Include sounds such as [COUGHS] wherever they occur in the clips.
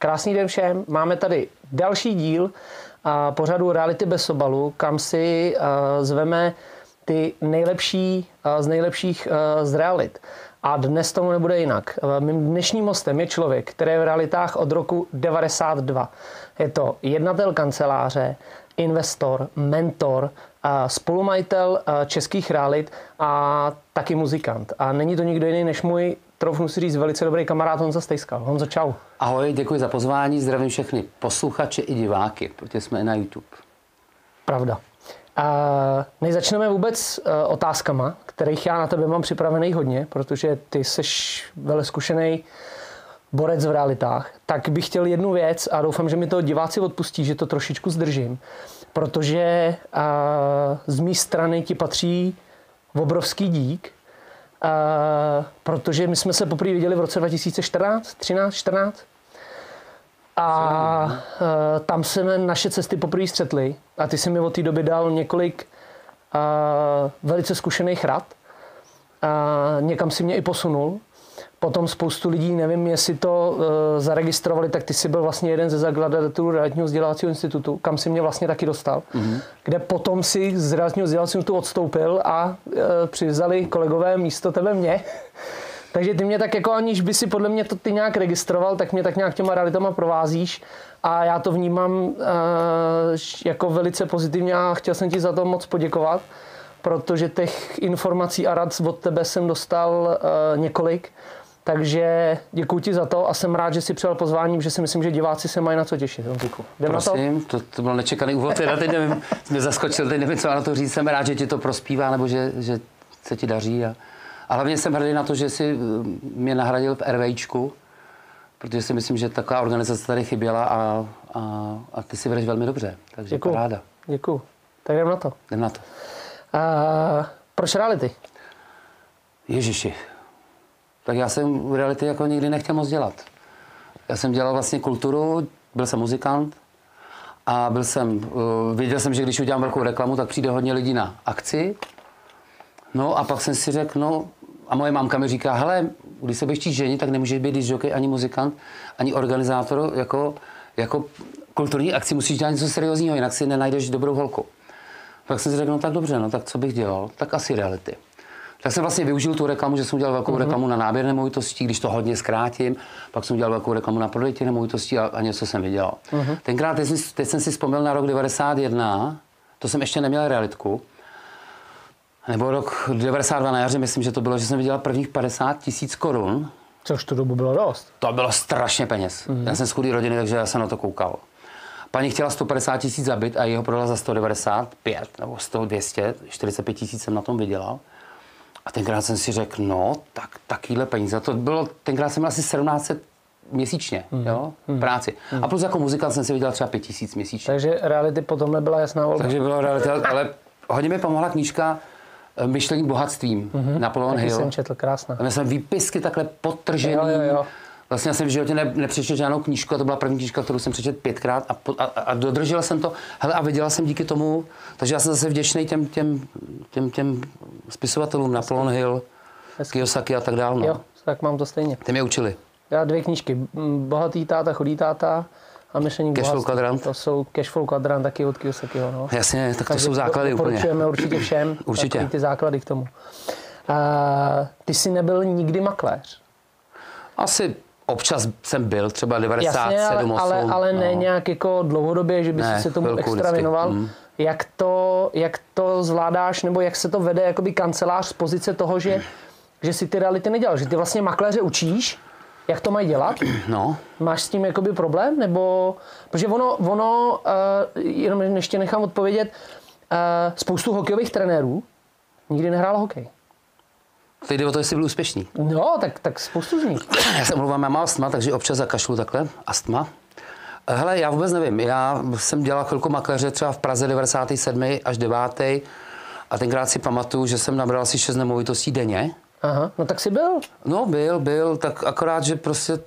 Krásný den všem. Máme tady další díl a pořadu Reality bez obalu, kam si zveme ty nejlepší z nejlepších z realit. A dnes tomu nebude jinak. Mým dnešním hostem je člověk, který je v realitách od roku 92. Je to jednatel kanceláře, investor, mentor, spolumajitel českých realit a taky muzikant. A není to nikdo jiný než můj troufnu si říct, velice dobrý kamarád Honza Stejskal. Honzo, čau. Ahoj, děkuji za pozvání, zdravím všechny posluchače i diváky, protože jsme na YouTube. Pravda. A než začneme vůbec uh, otázkama, kterých já na tebe mám připravený hodně, protože ty jsi velmi zkušený borec v realitách, tak bych chtěl jednu věc a doufám, že mi to diváci odpustí, že to trošičku zdržím, protože uh, z mé strany ti patří obrovský dík, Uh, protože my jsme se poprvé viděli v roce 2014, 13, 14. A uh, tam se naše cesty poprvé střetly. A ty si mi od té doby dal několik uh, velice zkušených rad. Uh, někam si mě i posunul. Potom spoustu lidí, nevím, jestli to uh, zaregistrovali, tak ty jsi byl vlastně jeden ze zakladatelů Realitního vzdělávacího institutu, kam si mě vlastně taky dostal, mm-hmm. kde potom si z Realitního vzdělávacího institutu odstoupil a uh, přivzali kolegové místo tebe mě. [LAUGHS] Takže ty mě tak jako aniž by si podle mě to ty nějak registroval, tak mě tak nějak těma realitama provázíš a já to vnímám uh, jako velice pozitivně a chtěl jsem ti za to moc poděkovat, protože těch informací a rad od tebe jsem dostal uh, několik takže děkuji ti za to a jsem rád, že si přijal pozvání, že si myslím, že diváci se mají na co těšit. Honzíku. Prosím, to? To, to byl nečekaný úvod, teda teď nevím, [LAUGHS] mě zaskočil, teď nevím, co na to říct. Jsem rád, že ti to prospívá, nebo že, že se ti daří. A, a hlavně jsem hrdý na to, že jsi eh, mě nahradil v RVčku, protože si myslím, že taková organizace tady chyběla a, a, a ty si vedeš velmi dobře. Takže Děkuju. paráda. Děkuju. Tak jdem na to. Jdem na to. Uh, proč reality? Ježiši, tak já jsem v reality jako nikdy nechtěl moc dělat. Já jsem dělal vlastně kulturu, byl jsem muzikant a byl jsem, uh, věděl jsem, že když udělám velkou reklamu, tak přijde hodně lidí na akci. No a pak jsem si řekl, no a moje mámka mi říká, hele, když se budeš ženi, tak nemůžeš být jockey, ani muzikant, ani organizátor jako, jako kulturní akci, musíš dělat něco seriózního, jinak si nenajdeš dobrou holku. Tak jsem si řekl, no tak dobře, no tak co bych dělal? Tak asi reality. Tak jsem vlastně využil tu reklamu, že jsem udělal velkou uh-huh. reklamu na náběr nemovitostí, když to hodně zkrátím, pak jsem udělal velkou reklamu na prodej těch nemovitostí a, a něco jsem vydělal. Uh-huh. Tenkrát, teď, teď jsem si vzpomněl na rok 91, to jsem ještě neměl realitku, nebo rok 92 na jaře, myslím, že to bylo, že jsem vydělal prvních 50 tisíc korun. Což tu dobu bylo dost. To bylo strašně peněz. Uh-huh. Já jsem z chudý rodiny, takže já jsem na to koukal. Paní chtěla 150 tisíc zabit a jeho prodala za 195 nebo 100, 200, 45 tisíc jsem na tom vydělal. A tenkrát jsem si řekl, no, tak takovýhle peníze. To bylo, tenkrát jsem měl asi 1700 měsíčně, mm. jo, mm. práci. Mm. A plus jako muzikant jsem si vydělal třeba 5000 měsíčně. Takže reality potom nebyla jasná volba. Takže byla realita, ale hodně mi pomohla knížka eh, Myšlení bohatstvím, mm-hmm. Napoleon Taky Hill. jsem četl, krásná. Tam jsem výpisky takhle podtržený. Jo, jo, jo. Vlastně jsem v životě ne, nepřečetl žádnou knížku a to byla první knížka, kterou jsem přečetl pětkrát a, a, a dodržel jsem to. Hele, a vydělal jsem díky tomu, takže já jsem zase vděčný těm, těm, těm, těm spisovatelům, Napoleon Hill, Hezky. Kiyosaki a tak dále. No. Jo, tak mám to stejně. Ty mě učili. Já dvě knížky. Bohatý táta, chudý táta a myšlení Cashflow kvadrant. To jsou Cashflow kvadrant taky od Kiyosakiho. No. Jasně, tak to Takže jsou základy úplně. určitě všem. [CLEARS THROAT] určitě. ty základy k tomu. A ty jsi nebyl nikdy makléř? Asi občas jsem byl, třeba 97, Jasně, ale, 8. ale, ale no. ne nějak jako dlouhodobě, že by si se tomu extra vždycky. věnoval. Mm. Jak, to, jak to zvládáš, nebo jak se to vede jakoby kancelář z pozice toho, že, mm. že si ty reality nedělal, že ty vlastně makléře učíš, jak to mají dělat? [CLEARS THROAT] No. Máš s tím jakoby problém? Nebo, protože ono, ono uh, jenom ještě nechám odpovědět, uh, spoustu hokejových trenérů nikdy nehrálo hokej. Teď jde o to, jestli byl úspěšný. No, tak, tak spoustu z nich. Já se mluvám, já mám astma, takže občas zakašlu takhle. Astma. Hele, já vůbec nevím. Já jsem dělal chvilku makléře třeba v Praze 97. až 9. A tenkrát si pamatuju, že jsem nabral asi 6 nemovitostí denně. Aha, no tak si byl. No, byl, byl, tak akorát, že prostě,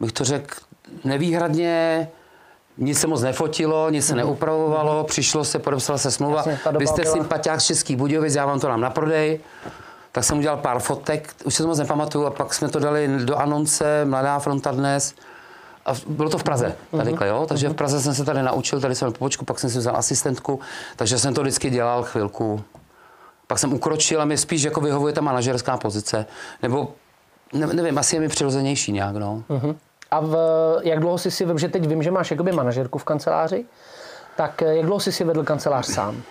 bych to řekl, nevýhradně nic se moc nefotilo, nic se mhm. neupravovalo, přišlo se, podepsala se smlouva. Jasně, Vy jste byla... sympatiák z Českých Budějovic, já vám to dám na prodej tak jsem udělal pár fotek, už se to moc nepamatuju, a pak jsme to dali do anonce Mladá fronta dnes A bylo to v Praze, tady, uh-huh. jo. Takže v Praze jsem se tady naučil, tady jsem pobočku, pak jsem si vzal asistentku, takže jsem to vždycky dělal chvilku. Pak jsem ukročil a mě spíš jako vyhovuje ta manažerská pozice. Nebo ne, nevím, asi je mi přirozenější nějak, no. Uh-huh. A v, jak dlouho jsi si, vím, že teď vím, že máš jakoby manažerku v kanceláři, tak jak dlouho jsi si vedl kancelář sám?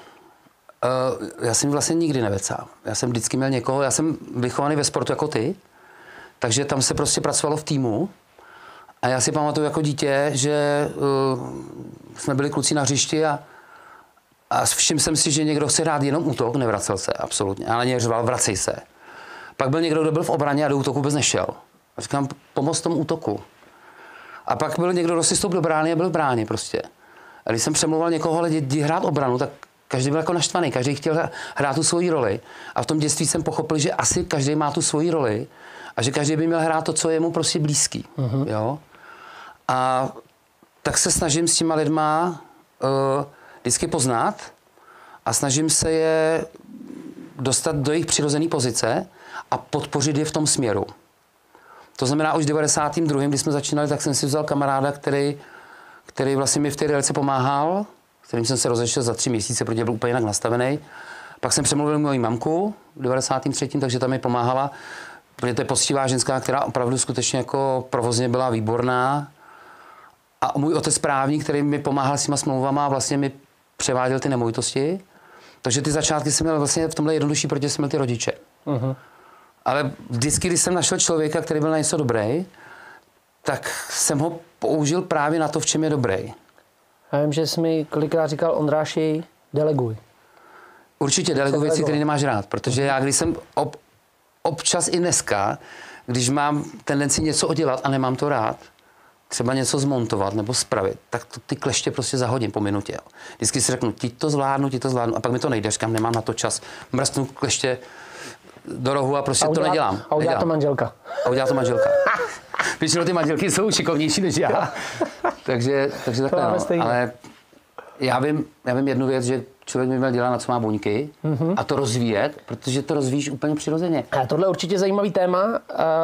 Uh, já jsem vlastně nikdy nevedl sám. Já jsem vždycky měl někoho, já jsem vychovaný ve sportu jako ty, takže tam se prostě pracovalo v týmu. A já si pamatuju jako dítě, že uh, jsme byli kluci na hřišti a, a všiml jsem si, že někdo chce hrát jenom útok, nevracel se, absolutně. Ale mě řval, vracej se. Pak byl někdo, kdo byl v obraně a do útoku vůbec nešel. A říkám, pomoz tomu útoku. A pak byl někdo, kdo si do brány a byl v bráně prostě. A když jsem přemlouval někoho, ale hrát obranu, tak každý byl jako naštvaný, každý chtěl hrát tu svoji roli. A v tom dětství jsem pochopil, že asi každý má tu svoji roli a že každý by měl hrát to, co je mu prostě blízký. Uh-huh. Jo? A tak se snažím s těma lidma uh, vždycky poznat a snažím se je dostat do jejich přirozené pozice a podpořit je v tom směru. To znamená, už v 92. kdy jsme začínali, tak jsem si vzal kamaráda, který, který vlastně mi v té relaci pomáhal, kterým jsem se rozešel za tři měsíce, protože byl úplně jinak nastavený. Pak jsem přemluvil moji mamku v 93. takže tam mi pomáhala, protože to je poctivá ženská, která opravdu skutečně jako provozně byla výborná. A můj otec právník, který mi pomáhal s těma smlouvama, vlastně mi převáděl ty nemovitosti. Takže ty začátky jsem měl vlastně v tomhle jednodušší, protože jsem měl ty rodiče. Uh-huh. Ale vždycky, když jsem našel člověka, který byl na něco dobrý, tak jsem ho použil právě na to, v čem je dobrý. Já vím, že jsi mi kolikrát říkal, Ondráši, deleguj. Určitě deleguj věci, které nemáš rád, protože já, když jsem ob, občas i dneska, když mám tendenci něco udělat a nemám to rád, třeba něco zmontovat nebo spravit, tak to ty kleště prostě zahodím po minutě. Jo. Vždycky si řeknu, ti to zvládnu, ti to zvládnu, a pak mi to nejde, říkám, nemám na to čas, mrstnu kleště do rohu a prostě a udělá, to nedělám. A udělá nedělám. to manželka. A udělá to manželka. [LAUGHS] Většinou ty manželky jsou šikovnější než já. takže, takže takhle no. Ale já vím, já vím jednu věc, že člověk by měl dělat, na co má buňky mm-hmm. a to rozvíjet, protože to rozvíjíš úplně přirozeně. A tohle je určitě zajímavý téma,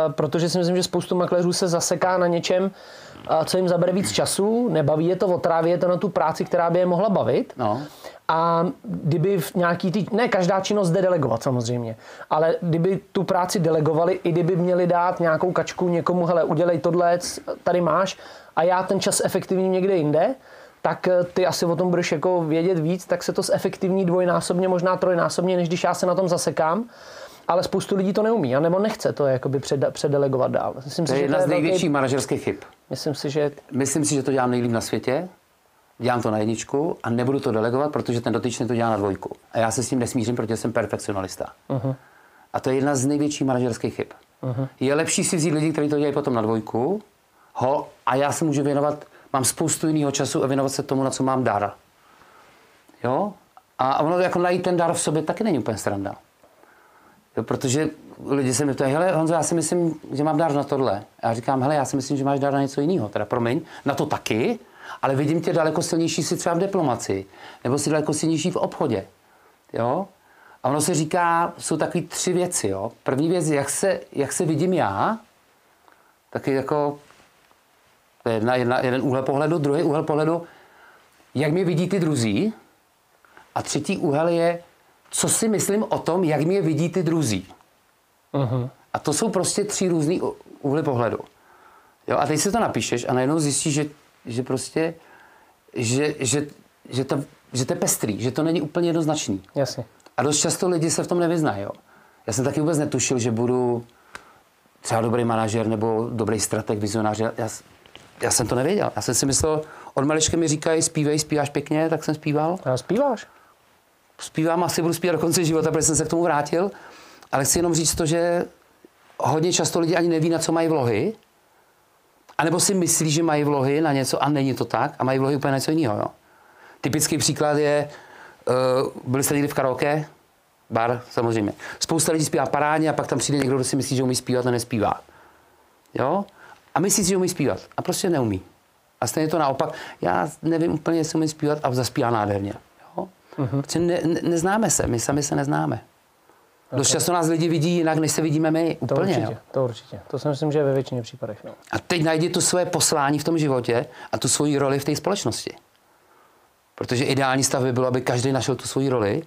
protože si myslím, že spoustu makléřů se zaseká na něčem, co jim zabere víc času, nebaví je to, otrávě je to na tu práci, která by je mohla bavit. No. A kdyby v nějaký tý, ne každá činnost jde delegovat samozřejmě, ale kdyby tu práci delegovali, i kdyby měli dát nějakou kačku někomu, hele, udělej tohle, tady máš a já ten čas efektivním někde jinde, tak eh, ty asi o tom budeš jako vědět víc, tak se to zefektivní dvojnásobně, možná trojnásobně, než když já se na tom zasekám. Ale spoustu lidí to neumí, a nebo nechce to jakoby předelegovat dál. Myslím to si, je jedna z největších velký... manažerských chyb. Myslím si, že... Myslím si, že to dělám nejlíp na světě dělám to na jedničku a nebudu to delegovat, protože ten dotyčný to dělá na dvojku. A já se s tím nesmířím, protože jsem perfekcionalista. Uh-huh. A to je jedna z největších manažerských chyb. Uh-huh. Je lepší si vzít lidi, kteří to dělají potom na dvojku, ho, a já se můžu věnovat, mám spoustu jiného času a věnovat se tomu, na co mám dára. Jo? A ono jako najít ten dar v sobě taky není úplně sranda. Jo, protože lidi se mi ptají, hele Honzo, já si myslím, že mám dar na tohle. A já říkám, hele, já si myslím, že máš dar na něco jiného. Teda promiň, na to taky, ale vidím tě daleko silnější si třeba v diplomaci, nebo si daleko silnější v obchodě. Jo? A ono se říká, jsou takové tři věci. Jo? První věc, jak se, jak se vidím já, taky jako to je jedna, jedna, jeden úhel pohledu, druhý úhel pohledu, jak mě vidí ty druzí. A třetí úhel je, co si myslím o tom, jak mě vidí ty druzí. Uh-huh. A to jsou prostě tři různý úhly pohledu. Jo, a teď si to napíšeš a najednou zjistíš, že že prostě, že, že, že, to, že to je pestrý, že to není úplně jednoznačný. Jasně. A dost často lidi se v tom nevyznají. Jo. Já jsem taky vůbec netušil, že budu třeba dobrý manažer nebo dobrý strateg, vizionář. Já, já jsem to nevěděl. Já jsem si myslel, od malička mi říkají, zpívej, zpíváš pěkně, tak jsem zpíval. A zpíváš? Zpívám, asi budu zpívat do konce života, protože jsem se k tomu vrátil. Ale chci jenom říct to, že hodně často lidi ani neví, na co mají vlohy. A nebo si myslí, že mají vlohy na něco a není to tak a mají vlohy úplně na něco jiného. Jo? Typický příklad je, uh, byli jste někdy v karaoke? Bar, samozřejmě. Spousta lidí zpívá parádně a pak tam přijde někdo, kdo si myslí, že umí zpívat a nespívá. Jo? A myslí si, že umí zpívat a prostě neumí. A stejně to naopak. Já nevím úplně, jestli umí zpívat a zaspívá nádherně. Jo? Uh-huh. Protože ne, ne, neznáme se, my sami se neznáme. Dost často nás lidi vidí jinak, než se vidíme my. To Úplně, určitě, jo. to určitě. To si myslím, že je ve většině případech. No. A teď najdi tu svoje poslání v tom životě a tu svoji roli v té společnosti. Protože ideální stav by bylo, aby každý našel tu svoji roli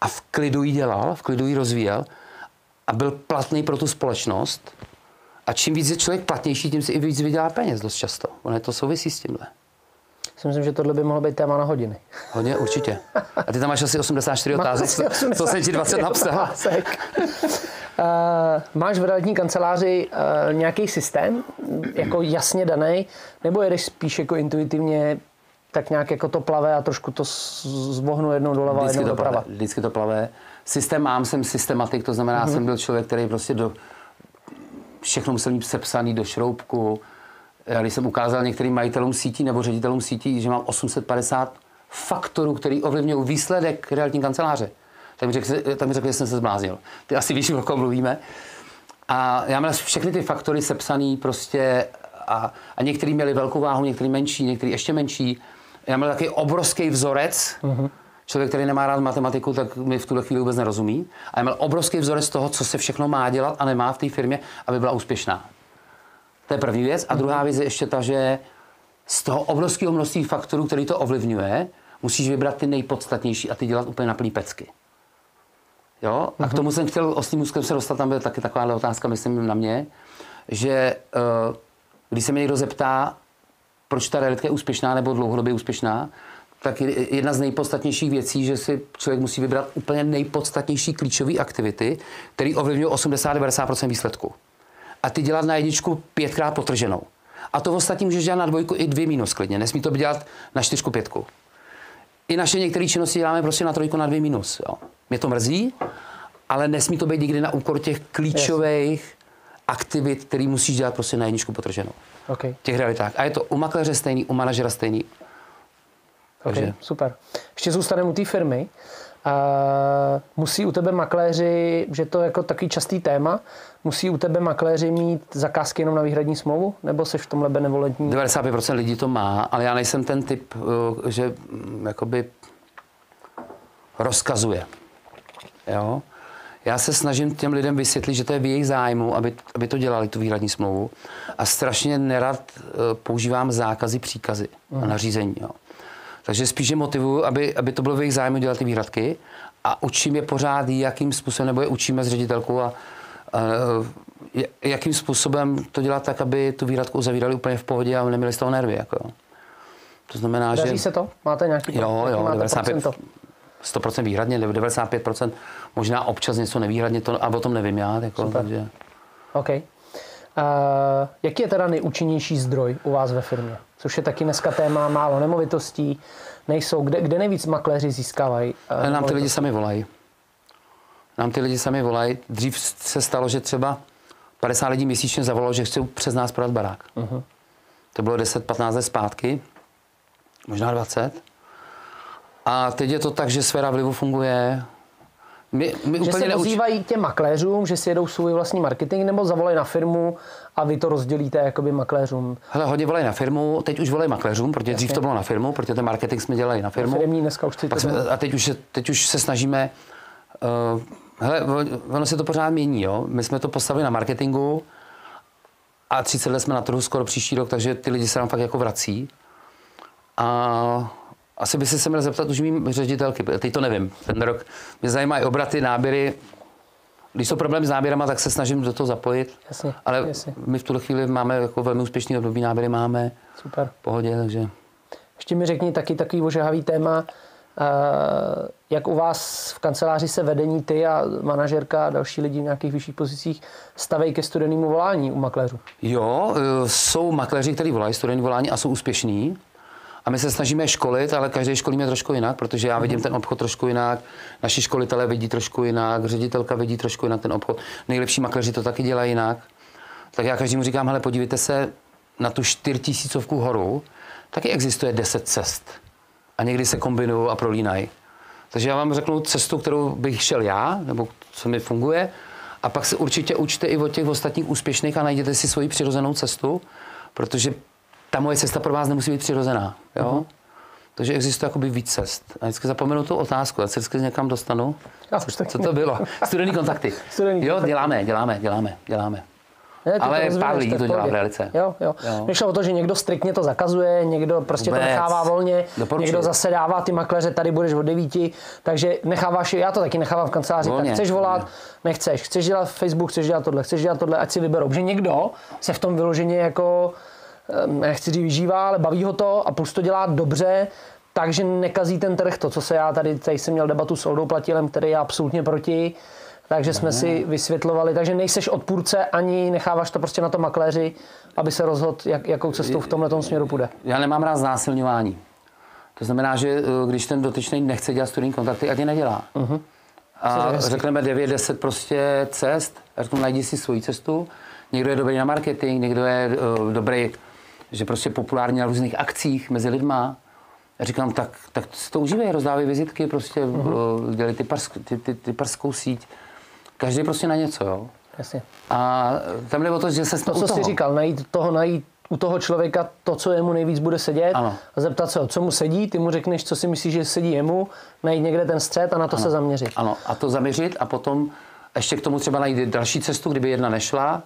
a v klidu ji dělal, v klidu ji rozvíjel a byl platný pro tu společnost. A čím víc je člověk platnější, tím si i víc vydělá peněz dost často. Ono to souvisí s tímhle. Si myslím, že tohle by mohlo být téma na hodiny. Hodně, určitě. A ty tam máš asi 84 Mám otázek, to- to jsem ti 20 84 napsal. Uh, máš v realitní kanceláři uh, nějaký systém, jako jasně daný, nebo jedeš spíš jako intuitivně, tak nějak jako to plave a trošku to zvohnu jednou doleva, Vždycky jednou to, doprava. plave, vždycky to plave. Systém mám, jsem systematik, to znamená, mm-hmm. jsem byl člověk, který prostě do, všechno musel mít sepsaný do šroubku. Já když jsem ukázal některým majitelům sítí nebo ředitelům sítí, že mám 850 faktorů, který ovlivňují výsledek realitní kanceláře, tak mi řekl, tak mi řekl že jsem se zbláznil. Ty asi víš, o kom mluvíme. A já měl všechny ty faktory sepsaný prostě a, a některý měli velkou váhu, některý menší, některý ještě menší. Já měl takový obrovský vzorec. Uh-huh. Člověk, který nemá rád matematiku, tak mi v tuhle chvíli vůbec nerozumí. A já měl obrovský vzorec toho, co se všechno má dělat a nemá v té firmě, aby byla úspěšná. To je první věc. A druhá věc je ještě ta, že z toho obrovského množství faktorů, který to ovlivňuje, musíš vybrat ty nejpodstatnější a ty dělat úplně na plný pecky. Jo? A k tomu jsem chtěl ostým úzkem se dostat, tam byla taky taková otázka, myslím, na mě, že uh, když se mě někdo zeptá, proč ta realitka je úspěšná nebo dlouhodobě úspěšná, tak je- jedna z nejpodstatnějších věcí, že si člověk musí vybrat úplně nejpodstatnější klíčové aktivity, které ovlivňují 80-90% výsledku. A ty dělat na jedničku pětkrát potrženou. A to ostatní můžeš dělat na dvojku i dvě minus klidně. Nesmí to dělat na čtyřku, pětku. I naše některé činnosti děláme prostě na trojku, na dvě minus. Jo. Mě to mrzí, ale nesmí to být nikdy na úkor těch klíčových aktivit, které musíš dělat prostě na jedničku potrženou. Okay. Těch realitách. A je to u makléře stejný, u manažera stejný. Okay, Takže- super. Ještě zůstaneme u té firmy. Uh, musí u tebe makléři, že to je jako takový častý téma, musí u tebe makléři mít zakázky jenom na výhradní smlouvu? Nebo jsi v tomhle benevolentní? 95% lidí to má, ale já nejsem ten typ, eh, že mm, jakoby rozkazuje. Jo? Já se snažím těm lidem vysvětlit, že to je v jejich zájmu, aby, aby to dělali, tu výhradní smlouvu. A strašně nerad eh, používám zákazy, příkazy a nařízení. Jo? Takže spíše motivuju, aby, aby to bylo v jejich zájmu dělat ty výhradky a učím je pořád, jakým způsobem, nebo je učíme s ředitelkou a, a je- jakým způsobem to dělat tak, aby tu výhradku uzavírali úplně v pohodě a neměli z toho nervy. Jako. To znamená, Daří že se to? Máte nějaký Jo, jo, máte 95, procento? 100% výhradně, 95%, možná občas něco nevýhradně, to, a o tom nevím já. Jako, Super. takže, OK. Uh, jaký je teda nejúčinnější zdroj u vás ve firmě? Což je taky dneska téma málo nemovitostí, nejsou. Kde, kde nejvíc makléři získávají? uh, ale nám ty lidi sami volají. Nám ty lidi sami volají. Dřív se stalo, že třeba 50 lidí měsíčně zavolalo, že chcou přes nás prodat barák. Uh-huh. To bylo 10-15 let zpátky, možná 20. A teď je to tak, že sféra vlivu funguje. My, my Že úplně se neuč... ozývají těm makléřům, že si jedou svůj vlastní marketing, nebo zavolají na firmu a vy to rozdělíte jakoby makléřům. Hele, hodně volají na firmu, teď už volají makléřům, protože dřív to bylo na firmu, protože ten marketing jsme dělali na firmu. Firmní dneska už Pak jsme, a teď už, se, teď už se snažíme, uh, hele, on- ono se to pořád mění, jo. My jsme to postavili na marketingu a 30 let jsme na trhu skoro příští rok, takže ty lidi se nám fakt jako vrací. A asi by si se měl zeptat už mým ředitelky, teď to nevím, ten rok. Mě zajímají obraty, náběry. Když jsou problém s náběrama, tak se snažím do toho zapojit. Jasně, Ale jasně. my v tuhle chvíli máme jako velmi úspěšný období náběry máme Super. v pohodě, takže... Ještě mi řekni taky takový ožehavý téma, eh, jak u vás v kanceláři se vedení ty a manažerka a další lidi v nějakých vyšších pozicích stavejí ke studenému volání u makléřů. Jo, e, jsou makléři, kteří volají studijní volání a jsou úspěšní. A my se snažíme školit, ale každý školíme trošku jinak, protože já vidím ten obchod trošku jinak, naši školitelé vidí trošku jinak, ředitelka vidí trošku jinak ten obchod. Nejlepší makléři to taky dělají jinak. Tak já každému říkám, hele, podívejte se na tu čtyřtisícovku horu, taky existuje 10 cest. A někdy se kombinují a prolínají. Takže já vám řeknu cestu, kterou bych šel já, nebo co mi funguje, a pak se určitě učte i od těch ostatních úspěšných a najděte si svoji přirozenou cestu, protože ta moje cesta pro vás nemusí být přirozená. Jo? Takže existuje jakoby víc cest. A vždycky zapomenu tu otázku, já se vždycky někam dostanu. Já taky Co to bylo? Studený kontakty. Studený jo, kontakty. děláme, děláme, děláme, děláme. Ne, Ale pár lidí to dělá v realice. Jo, jo. Jo. Mně šlo o to, že někdo striktně to zakazuje, někdo prostě Vůbec. to nechává volně, Doporučuji. někdo zase dává ty makléře, tady budeš od devíti, takže necháváš, já to taky nechávám v kanceláři, Volně, tak chceš volat, volně. nechceš, chceš dělat Facebook, chceš dělat tohle, chceš dělat tohle, ať si vyberou. Že někdo se v tom vyloženě jako, nechci říct vyžívá, ale baví ho to a plus to dělá dobře, takže nekazí ten trh. To, co se já tady, tady jsem měl debatu s Oldou Platilem, který je absolutně proti, takže jsme si vysvětlovali, takže nejseš odpůrce ani necháváš to prostě na to makléři, aby se rozhodl, jak, jakou cestou v tomhle směru půjde. Já nemám rád znásilňování. To znamená, že eh, když ten dotyčný nechce dělat studijní kontakty, ať je nedělá. Uh-huh. A řekneme 9-10 prostě cest. Řeknu, najdi si svoji cestu. Někdo je dobrý na marketing, někdo je uh, dobrý, že prostě populární na různých akcích mezi lidma. Já říkám, tak, tak si to užívej, rozdávej vizitky, prostě uh-huh. dělej ty, parsk, ty, ty, ty parskou síť. Každý prostě na něco, jo. Jasně. A tam jde o to, že se To, co jsi říkal, najít toho, najít u toho člověka to, co jemu nejvíc bude sedět Ano. a zeptat se co mu sedí, ty mu řekneš, co si myslíš, že sedí jemu, najít někde ten střed a na to se zaměřit. Ano, a to zaměřit a potom ještě k tomu třeba najít další cestu, kdyby jedna nešla.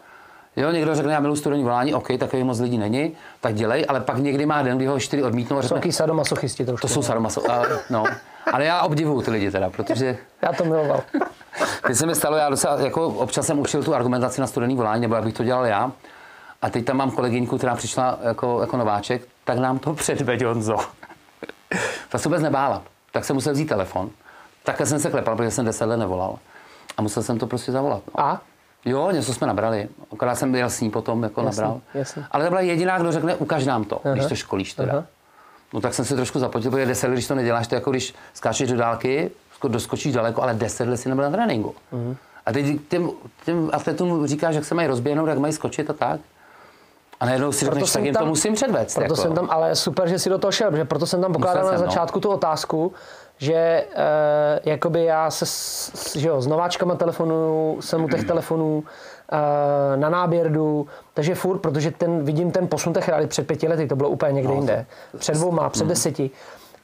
Jo, někdo řekne, já miluji studijní volání, OK, takový moc lidí není, tak dělej, ale pak někdy má den, kdy ho čtyři odmítnou a Jsou řekne, taky sadomasochisti trošku. to jsou sadomaso. A, no. Ale já obdivuju ty lidi teda, protože Já to miloval. [LAUGHS] Teď se mi stalo, já docela, jako občas jsem učil tu argumentaci na studený volání, nebo jak bych to dělal já. A teď tam mám kolegyňku, která přišla jako, jako nováček, tak nám to [LAUGHS] předveď Honzo. Ta se vůbec nebála. Tak jsem musel vzít telefon. Takhle jsem se klepal, protože jsem deset let nevolal. A musel jsem to prostě zavolat. No. A? Jo, něco jsme nabrali. Akorát jsem byl s ní potom jako Jasný, nabral. jasný. Ale to byla jediná, kdo řekne, ukaž nám to, když to školíš teda. Aha. No tak jsem se trošku zapotil, protože deset let, když to neděláš, to je jako když skáčeš do dálky, sko- doskočíš daleko, ale deset let si nebyl na tréninku. Mhm. A teď těm, těm atletům říkáš, jak se mají rozběhnout, jak mají skočit a tak. A najednou si řekneš, tak jim to musím předvést. Proto jako. jsem tam, ale super, že si do toho šel, protože proto jsem tam pokládal na no. začátku tu otázku, že e, jakoby já se s, že jo, s nováčkama telefonu, jsem u těch telefonů, e, na náběr jdu, takže furt, protože ten, vidím ten posun těch realit před pěti lety, to bylo úplně někde No, jinde. Před dvouma, před deseti.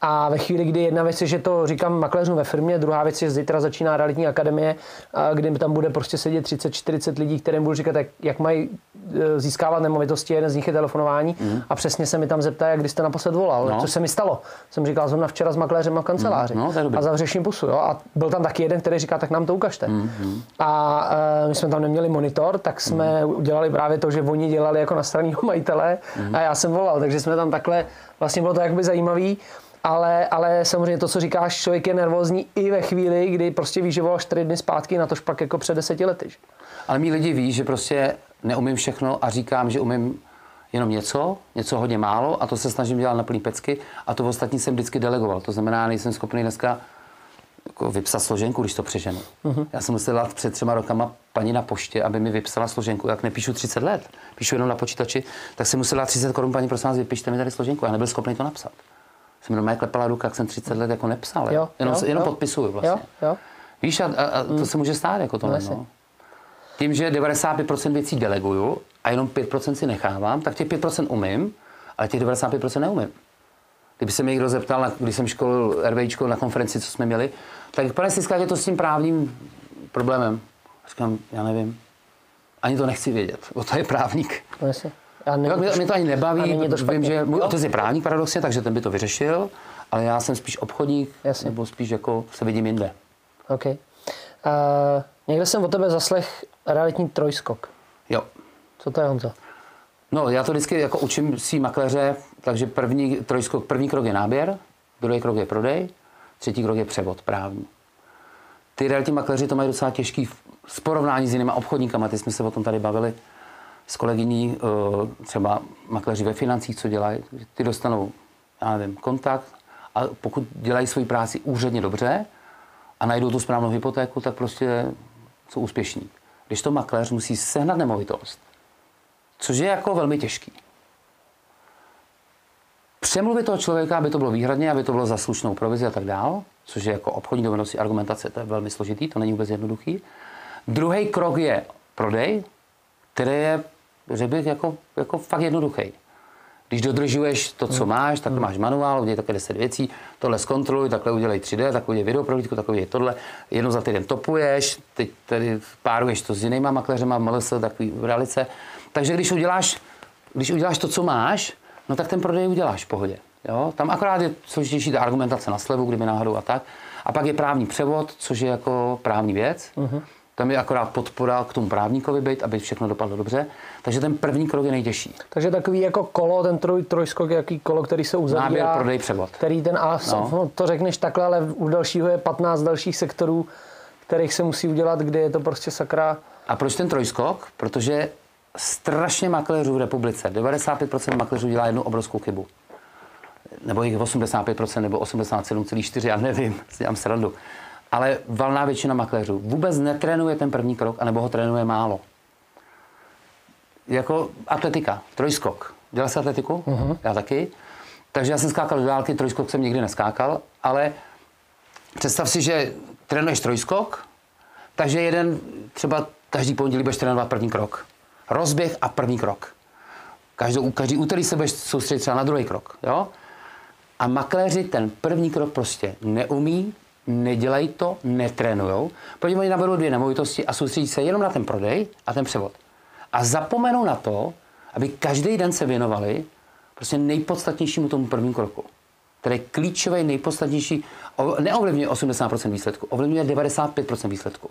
A ve chvíli, kdy jedna věc je, že to říkám makléřům ve firmě, druhá věc je, že zítra začíná realitní akademie, a kdy tam bude prostě sedět 30-40 lidí, kterým budu říkat, jak, jak mají e, získávat nemovitosti, jeden z nich je telefonování a přesně se mi tam zeptá, jak kdy jste naposled volal. No. no. co se mi stalo. Jsem říkal zrovna včera s makléřem v kanceláři No, je dobrý. a zavřeším pusu. Jo? A byl tam taky jeden, který říká, tak nám to ukažte. Mhm. A e, my jsme tam neměli monitor, tak jsme udělali právě to, že oni dělali jako na straního majitele Mhm. a já jsem volal, takže jsme tam takhle, vlastně bylo to jakoby zajímavý. Ale, ale samozřejmě to, co říkáš, člověk je nervózní i ve chvíli, kdy prostě víš, že volal čtyři dny zpátky, na tož pak jako před deseti lety. že? Ale mý lidi ví, že prostě neumím všechno a říkám, že umím jenom něco, něco hodně málo a to se snažím dělat na plný pecky a to ostatní jsem vždycky delegoval. To znamená, nejsem schopný dneska jako vypsat složenku, když to přeženu. Uh-huh. Já jsem musel dát před třema rokama paní na poště, aby mi vypsala složenku. Jak nepíšu 30 let, píšu jenom na počítači, tak jsem musel dát 30 korun, paní, prosím vás, vypište mi tady složenku. Já nebyl schopný to napsat. Jsem jenom klepala ruka, jak jsem 30 let jako nepsal. Jo, jenom, jo, jenom jo. podpisuju vlastně. Jo, jo. Víš, a, a, to se může stát jako tohle. No. Tím, že 95% věcí deleguju a jenom 5% si nechávám, tak těch 5% umím, ale těch 95% neumím. Kdyby se mě někdo zeptal, když jsem školil RVIčko na konferenci, co jsme měli, tak pane Siska, je to s tím právním problémem? Říkám, já nevím. Ani to nechci vědět. O to je právník. Jasně. Já nevím, Jo, mě, mě to ani nebaví. není to Vím, že můj otec je právník paradoxně, takže ten by to vyřešil, ale já jsem spíš obchodník, Jasně. nebo spíš jako se vidím jinde. OK. Uh, někde jsem o tebe zaslech realitní trojskok. Jo. Co to je, Honzo? No, já to vždycky jako učím svý makléře, takže první, trojskok, první krok je náběr, druhý krok je prodej, třetí krok je převod právní. Ty realitní makléři to mají docela těžký v- s porovnání s jinými obchodníkama, ty jsme se o tom tady bavili s kolegyní, eh, třeba makléři ve financích, co dělají, ty dostanou, já nevím, kontakt a pokud dělají svoji práci úředně dobře a najdou tu správnou hypotéku, tak prostě jsou úspěšní. Když to makléř musí sehnat nemovitost, což je jako velmi těžký. Přemluvit toho člověka, aby to bylo výhradně, aby to bylo za slušnou provizi a tak dál, což je jako obchodní dovednosti argumentace, to je velmi složitý, to není vůbec jednoduchý. Druhý krok je prodej, který je, řekl bych, jako, jako fakt jednoduchý. Když dodržuješ to, co máš, tak máš manuál, udělej takhle 10 věcí, tohle zkontroluj, takhle udělej 3D, takhle udělej videoprohlídku, takhle udělej tohle. Jednou za týden topuješ, teď tady páruješ to s jinýma makléřema, MLS, takový v realice. Takže když uděláš, když uděláš to, co máš, no tak ten prodej uděláš v pohodě. Jo? Tam akorát je složitější ta argumentace na slevu, kdyby náhodou a tak. A pak je právní převod, což je jako právní věc. Uh-huh. Tam je akorát podpora k tomu právníkovi být, aby všechno dopadlo dobře. Takže ten první krok je nejtěžší. Takže takový jako kolo, ten troj, trojskok, jaký kolo, který se uzavírá. Náběr, prodej, převod. Který ten, a no. no. to řekneš takhle, ale u dalšího je 15 dalších sektorů, kterých se musí udělat, kde je to prostě sakra. A proč ten trojskok? Protože strašně makléřů v republice, 95% makléřů dělá jednu obrovskou chybu. Nebo jich 85% nebo 87,4, já nevím, si dělám srandu ale valná většina makléřů vůbec netrénuje ten první krok, anebo ho trénuje málo. Jako atletika, trojskok. Dělal jsi atletiku? Uh-huh. Já taky. Takže já jsem skákal do dálky, trojskok jsem nikdy neskákal, ale představ si, že trénuješ trojskok, takže jeden třeba každý pondělí budeš trénovat první krok. Rozběh a první krok. Každou, každý úterý se budeš soustředit třeba na druhý krok. Jo? A makléři ten první krok prostě neumí, nedělají to, netrénujou, protože oni naberou dvě nemovitosti a soustředí se jenom na ten prodej a ten převod. A zapomenou na to, aby každý den se věnovali prostě nejpodstatnějšímu tomu prvnímu kroku, který je klíčový, nejpodstatnější, neovlivňuje 80% výsledku, ovlivňuje 95% výsledku.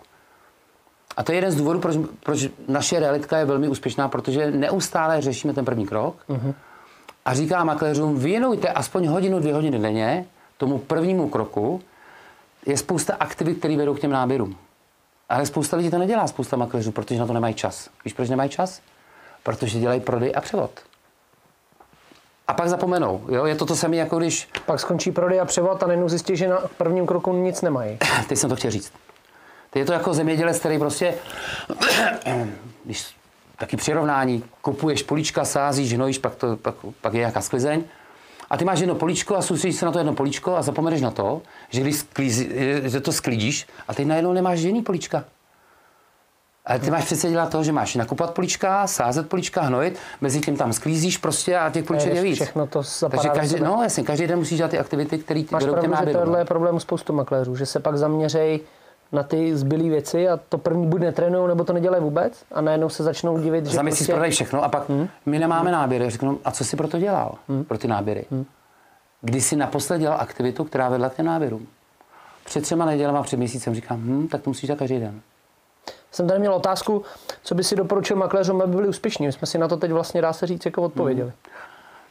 A to je jeden z důvodů, proč, proč naše realitka je velmi úspěšná, protože neustále řešíme ten první krok uh-huh. a říká makléřům, věnujte aspoň hodinu, dvě hodiny denně tomu prvnímu kroku, je spousta aktivit, které vedou k těm náběrům. Ale spousta lidí to nedělá, spousta makléřů, protože na to nemají čas. Víš, proč nemají čas? Protože dělají prodej a převod. A pak zapomenou. Jo? Je to to samé, jako když... Pak skončí prodej a převod a najednou zjistí, že na prvním kroku nic nemají. [COUGHS] Teď jsem to chtěl říct. Teď je to jako zemědělec, který prostě, [COUGHS] když taky přirovnání, kupuješ políčka, sázíš, hnojíš, pak, to, pak, pak je nějaká sklizeň a ty máš jedno políčko a soustředíš se na to jedno políčko a zapomeneš na to, že když sklízi, že to sklídíš a teď najednou nemáš jiný políčka. Ale ty máš přece dělat to, že máš nakupovat políčka, sázet políčka, hnojit, mezi tím tam sklízíš prostě a těch políček je víc. Všechno to Takže každý, no jasně, každý den musíš dělat ty aktivity, které máš vedou pravdu, že tohle je problém spoustu makléřů, že se pak zaměřejí na ty zbylé věci a to první buď netrénují, nebo to nedělají vůbec a najednou se začnou divit, že Za měsíc prostě... všechno a pak hmm? my nemáme hmm. náběry. Řeknu, a co si pro to dělal, hmm? pro ty náběry? Hmm? Kdy jsi naposled dělal aktivitu, která vedla k těm náběrům? Před třema nedělama, před měsícem říkám, hm, tak to musíš dělat každý den. Jsem tady měl otázku, co by si doporučil makléřům, aby byli úspěšní. My jsme si na to teď vlastně, dá se říct, jako odpověděli. Hmm.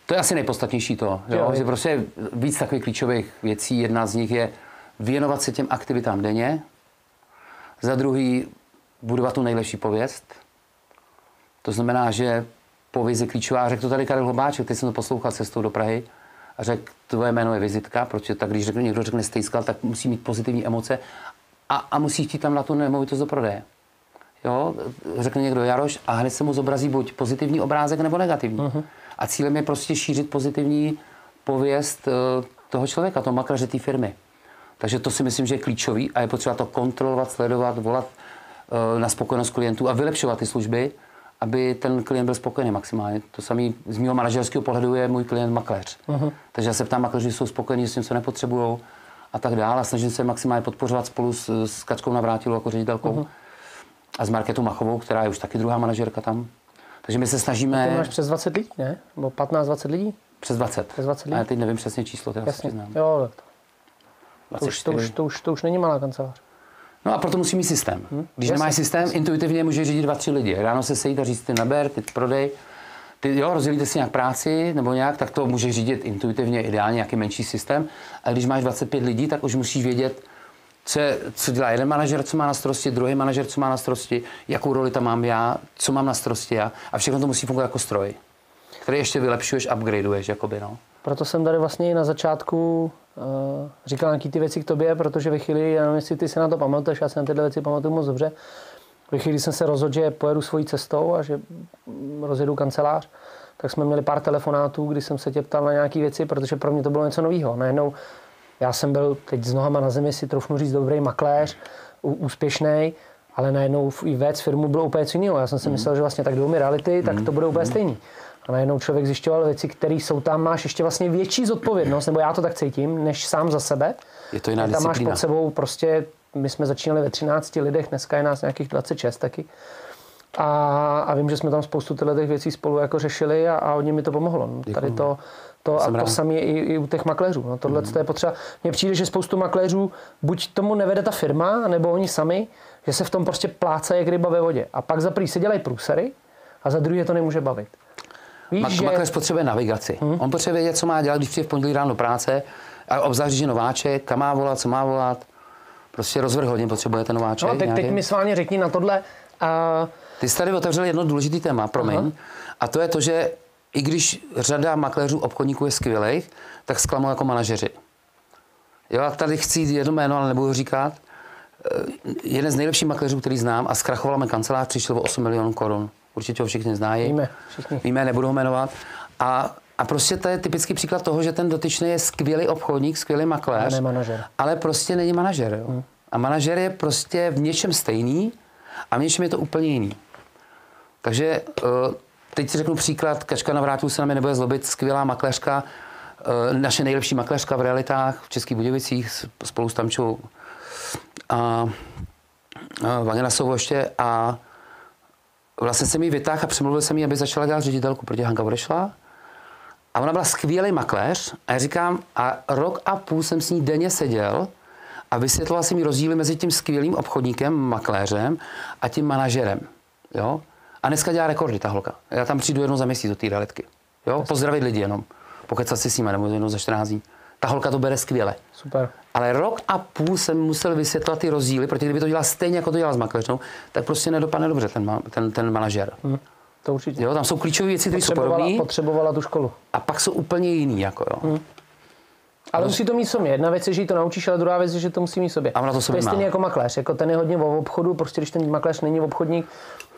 To je asi nejpodstatnější to, jo? Jo, že prostě víc takových klíčových věcí. Jedna z nich je věnovat se těm aktivitám denně, za druhý budovat tu nejlepší pověst. To znamená, že pověst je klíčová. Řekl to tady Karel Hobáček, teď jsem to poslouchal cestou do Prahy a řekl, tvoje jméno je vizitka, protože tak když řekne, někdo řekne stejskal, tak musí mít pozitivní emoce a, a musí chtít tam na tu nemovitost do prodeje. Jo, řekne někdo Jaroš a hned se mu zobrazí buď pozitivní obrázek nebo negativní. Uh-huh. A cílem je prostě šířit pozitivní pověst uh, toho člověka, toho makléře té firmy. Takže to si myslím, že je klíčový a je potřeba to kontrolovat, sledovat, volat uh, na spokojenost klientů a vylepšovat ty služby, aby ten klient byl spokojený maximálně. To samý z mého manažerského pohledu je můj klient makléř. Uh-huh. Takže já se ptám makléři, jsou spokojení s tím, co nepotřebují a tak dále. A snažím se maximálně podpořovat spolu s, s Kačkou Navrátilou jako ředitelkou uh-huh. a s Marketou Machovou, která je už taky druhá manažerka tam. Takže my se snažíme... Ty máš přes 20 lidí, ne? Nebo 15-20 lidí? Přes 20. Přes 20 lidí. A já teď nevím přesně číslo, teda Jasně. se Jo, tak to. To už, to, už, to, už, to už není malá kancelář. No a proto musí mít systém. Hmm? Když jasně, nemáš systém, jasně. intuitivně může řídit dva, tři lidi. Ráno se sejít a říct, ty naber, ty prodej, ty jo, rozdělíte si nějak práci nebo nějak, tak to může řídit intuitivně, ideálně nějaký menší systém. A když máš 25 lidí, tak už musíš vědět, co, je, co dělá jeden manažer, co má na starosti, druhý manažer, co má na starosti, jakou roli tam mám já, co mám na starosti já. A všechno to musí fungovat jako stroj, který ještě vylepšuješ, upgradeuješ, jakoby, no. Proto jsem tady vlastně i na začátku uh, říkal nějaký ty věci k tobě, protože ve chvíli, já nevím, jestli ty se na to pamatuješ, já se na tyhle věci pamatuju moc dobře, ve chvíli jsem se rozhodl, že pojedu svojí cestou a že rozjedu kancelář, tak jsme měli pár telefonátů, kdy jsem se tě ptal na nějaké věci, protože pro mě to bylo něco nového. Najednou já jsem byl teď s nohama na zemi, si troufnu říct, dobrý makléř, úspěšný, ale najednou i věc firmu bylo úplně něco jiného. Já jsem si mm. myslel, že vlastně tak jdou mi reality, tak to bude úplně mm. stejný. A najednou člověk zjišťoval věci, které jsou tam, máš ještě vlastně větší zodpovědnost, nebo já to tak cítím, než sám za sebe. Je to jiná Tam máš disciplína. pod sebou prostě, my jsme začínali ve 13 lidech, dneska je nás nějakých 26 taky. A, a vím, že jsme tam spoustu těch věcí spolu jako řešili a, a hodně mi to pomohlo. No, tady to, to, a to samé i, i, u těch makléřů. No, tohle mm. je potřeba. Mně přijde, že spoustu makléřů buď tomu nevede ta firma, nebo oni sami, že se v tom prostě plácají jak ryba ve vodě. A pak za prvý si dělají průsery a za druhý je to nemůže bavit. Víš, Mak- že... Makléř potřebuje navigaci. Hmm. On potřebuje vědět, co má dělat, když přijde v pondělí ráno do práce, a obzvlášť, je nováček, kam má volat, co má volat. Prostě rozvrh hodin potřebuje ten nováček. No, teď, teď mi sválně řekni na tohle. A Ty jsi tady otevřel jedno důležité téma, promiň. Aha. A to je to, že i když řada makléřů obchodníků je skvělých, tak zklamou jako manažeři. Jo, a tady chci jít jedno jméno, ale nebudu ho říkat. Eh, Jeden z nejlepších makléřů, který znám, a zkrachoval mi kancelář, přišel o 8 milionů korun. Určitě ho všichni znají. Víme, všichni. Víme, nebudu ho jmenovat. A, a prostě to je typický příklad toho, že ten dotyčný je skvělý obchodník, skvělý makléř. Ale ne manažer. Ale prostě není manažer. Jo? Hmm. A manažer je prostě v něčem stejný a v něčem je to úplně jiný. Takže eh, teď si řeknu příklad, Kačka navrátil se na mě nebude zlobit, skvělá makléřka, eh, naše nejlepší makléřka v realitách v Českých Budějovicích spolu s Tamčou a, a Vagina ještě a vlastně jsem jí vytáhl a přemluvil jsem jí, aby začala dělat ředitelku, protože Hanka odešla. A ona byla skvělý makléř a já říkám, a rok a půl jsem s ní denně seděl a vysvětloval jsem jí rozdíly mezi tím skvělým obchodníkem, makléřem a tím manažerem. Jo? A dneska dělá rekordy ta holka. Já tam přijdu jednou za měsíc do té realitky. Jo? Pozdravit lidi jenom. Pokecat si s nimi, nebo jednou za 14 dní. Ta holka to bere skvěle. super. Ale rok a půl jsem musel vysvětlovat ty rozdíly, protože kdyby to dělal stejně, jako to dělal s makléřnou, tak prostě nedopadne dobře ten, ma- ten, ten manažer. Hm, to určitě. Jo, tam jsou klíčové věci, které jsou Potřebovala, podobné potřebovala tu školu. a pak jsou úplně jiný. Jako, jo. Ale musí to mít v sobě. Jedna věc je, že jí to naučíš, ale druhá věc je, že to musí mít v sobě. A to v to sobě je stejně jako makléř. Jako ten je hodně o obchodu, prostě když ten makléř není obchodník,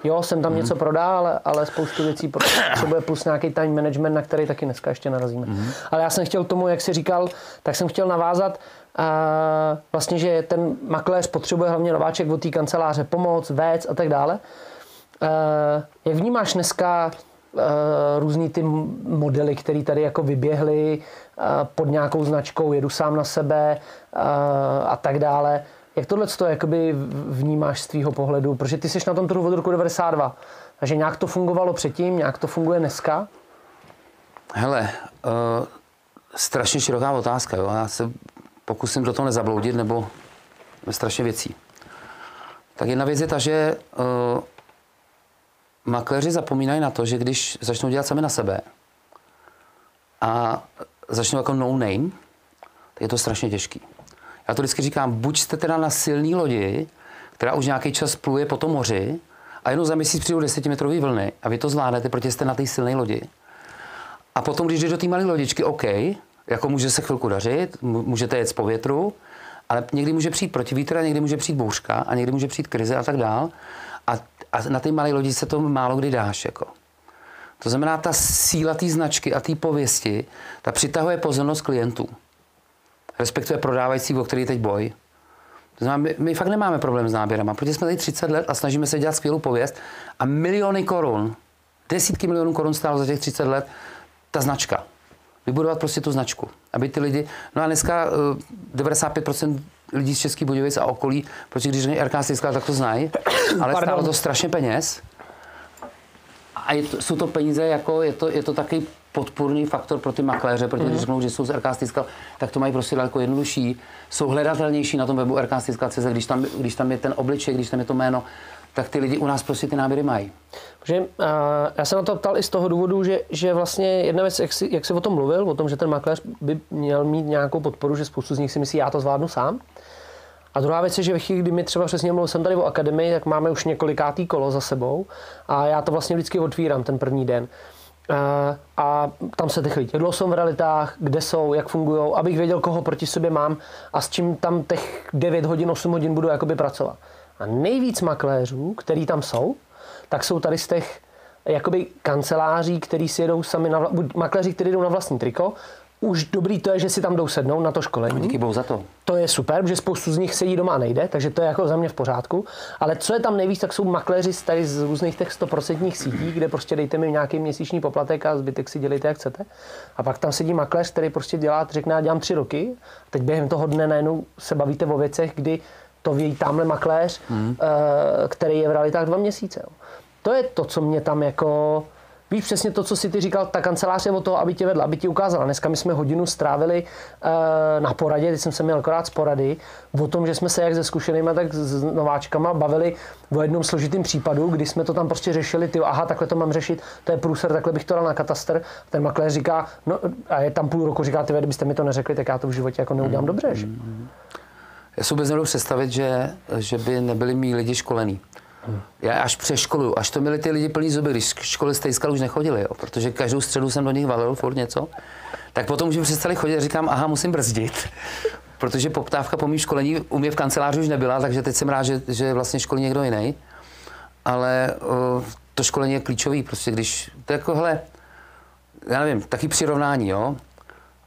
jo, jsem tam něco prodá, ale, ale spoustu věcí potřebuje plus nějaký time management, na který taky dneska ještě narazíme. Mhm. Ale já jsem chtěl tomu, jak jsi říkal, tak jsem chtěl navázat, a vlastně, že ten makléř potřebuje hlavně nováček od té kanceláře pomoc, vést a tak dále. Jak vnímáš dneska různý ty modely, které tady jako vyběhly pod nějakou značkou, jedu sám na sebe a tak dále. Jak tohle to jakoby vnímáš z tvýho pohledu? Protože ty jsi na tom trhu od roku 92. Takže nějak to fungovalo předtím, nějak to funguje dneska. Hele, uh, strašně široká otázka. Jo? Já se pokusím do toho nezabloudit, nebo strašně věcí. Tak jedna věc je ta, že uh, makléři zapomínají na to, že když začnou dělat sami na sebe a začnou jako no name, tak je to strašně těžký. Já to vždycky říkám, buď jste teda na silný lodi, která už nějaký čas pluje po tom moři a jenom za měsíc přijdou desetimetrový vlny a vy to zvládnete, protože jste na té silné lodi. A potom, když jdeš do té malé lodičky, OK, jako může se chvilku dařit, můžete jet z povětru, ale někdy může přijít protivítr, a někdy může přijít bouřka a někdy může přijít krize a tak dál. A, a na té malé lodi se to málo kdy dáš. Jako. To znamená, ta síla té značky a té pověsti, ta přitahuje pozornost klientů. Respektive prodávající, o který je teď boj. To znamená, my, my fakt nemáme problém s náběrama, protože jsme tady 30 let a snažíme se dělat skvělou pověst a miliony korun, desítky milionů korun stálo za těch 30 let ta značka. Vybudovat prostě tu značku, aby ty lidi, no a dneska uh, 95% lidí z Českých Budějovic a okolí, protože když řekne RK Stýská, tak to znají, [COUGHS] ale Pardon. stálo to strašně peněz. A je to, jsou to peníze, jako je to, je to taky podpůrný faktor pro ty makléře, protože když řeknou, že jsou z RK Stýskal, tak to mají prostě daleko jednodušší, jsou hledatelnější na tom webu rkstýskal.cz, když tam, když tam je ten obličej, když tam je to jméno, tak ty lidi u nás prostě ty náběry mají. Protože uh, já se na to ptal i z toho důvodu, že, že vlastně jedna věc, jak jsi, jak jsi o tom mluvil, o tom, že ten makléř by měl mít nějakou podporu, že spoustu z nich si myslí, já to zvládnu sám. A druhá věc je, že ve chvíli, kdy my třeba přesně mluvil jsem tady o akademii, tak máme už několikátý kolo za sebou a já to vlastně vždycky otvírám ten první den. Uh, a tam se těch lidí, jak dlouho jsou v realitách, kde jsou, jak fungují, abych věděl, koho proti sobě mám a s čím tam těch 9 hodin, 8 hodin budu jakoby pracovat. A nejvíc makléřů, který tam jsou, tak jsou tady z těch jakoby kanceláří, který si jedou sami na vla- makléři, kteří jdou na vlastní triko, už dobrý to je, že si tam jdou sednout na to školení. Díky bohu za to. To je super, protože spoustu z nich sedí doma a nejde, takže to je jako za mě v pořádku. Ale co je tam nejvíc, tak jsou makléři z tady z různých těch 100% sítí, kde prostě dejte mi nějaký měsíční poplatek a zbytek si dělejte, jak chcete. A pak tam sedí makléř, který prostě dělá, řekne, já dělám tři roky. A teď během toho dne najednou se bavíte o věcech, kdy to ví tamhle makléř, hmm. který je v realitách dva měsíce. To je to, co mě tam jako Víš přesně to, co si ty říkal, ta kancelář je o to, aby tě vedla, aby ti ukázala. Dneska my jsme hodinu strávili uh, na poradě, teď jsem se měl akorát z porady, o tom, že jsme se jak se zkušenými, tak s nováčkama bavili o jednom složitým případu, kdy jsme to tam prostě řešili, ty, aha, takhle to mám řešit, to je průser, takhle bych to dal na katastr. Ten makléř říká, no a je tam půl roku, říká, ty, kdybyste mi to neřekli, tak já to v životě jako neudělám mm, dobře. Že? Já si vůbec představit, že, že by nebyli mý lidi školení. Já až přeškoluju, až to měli ty lidi plný zuby, když školy Stejskal už nechodili, jo, protože každou středu jsem do nich valil furt něco, tak potom, že přestali chodit, a říkám, aha, musím brzdit, [LAUGHS] protože poptávka po mým školení u mě v kanceláři už nebyla, takže teď jsem rád, že, že vlastně školí někdo jiný. Ale o, to školení je klíčový, prostě když, to je jako, hele, já nevím, taky přirovnání, jo.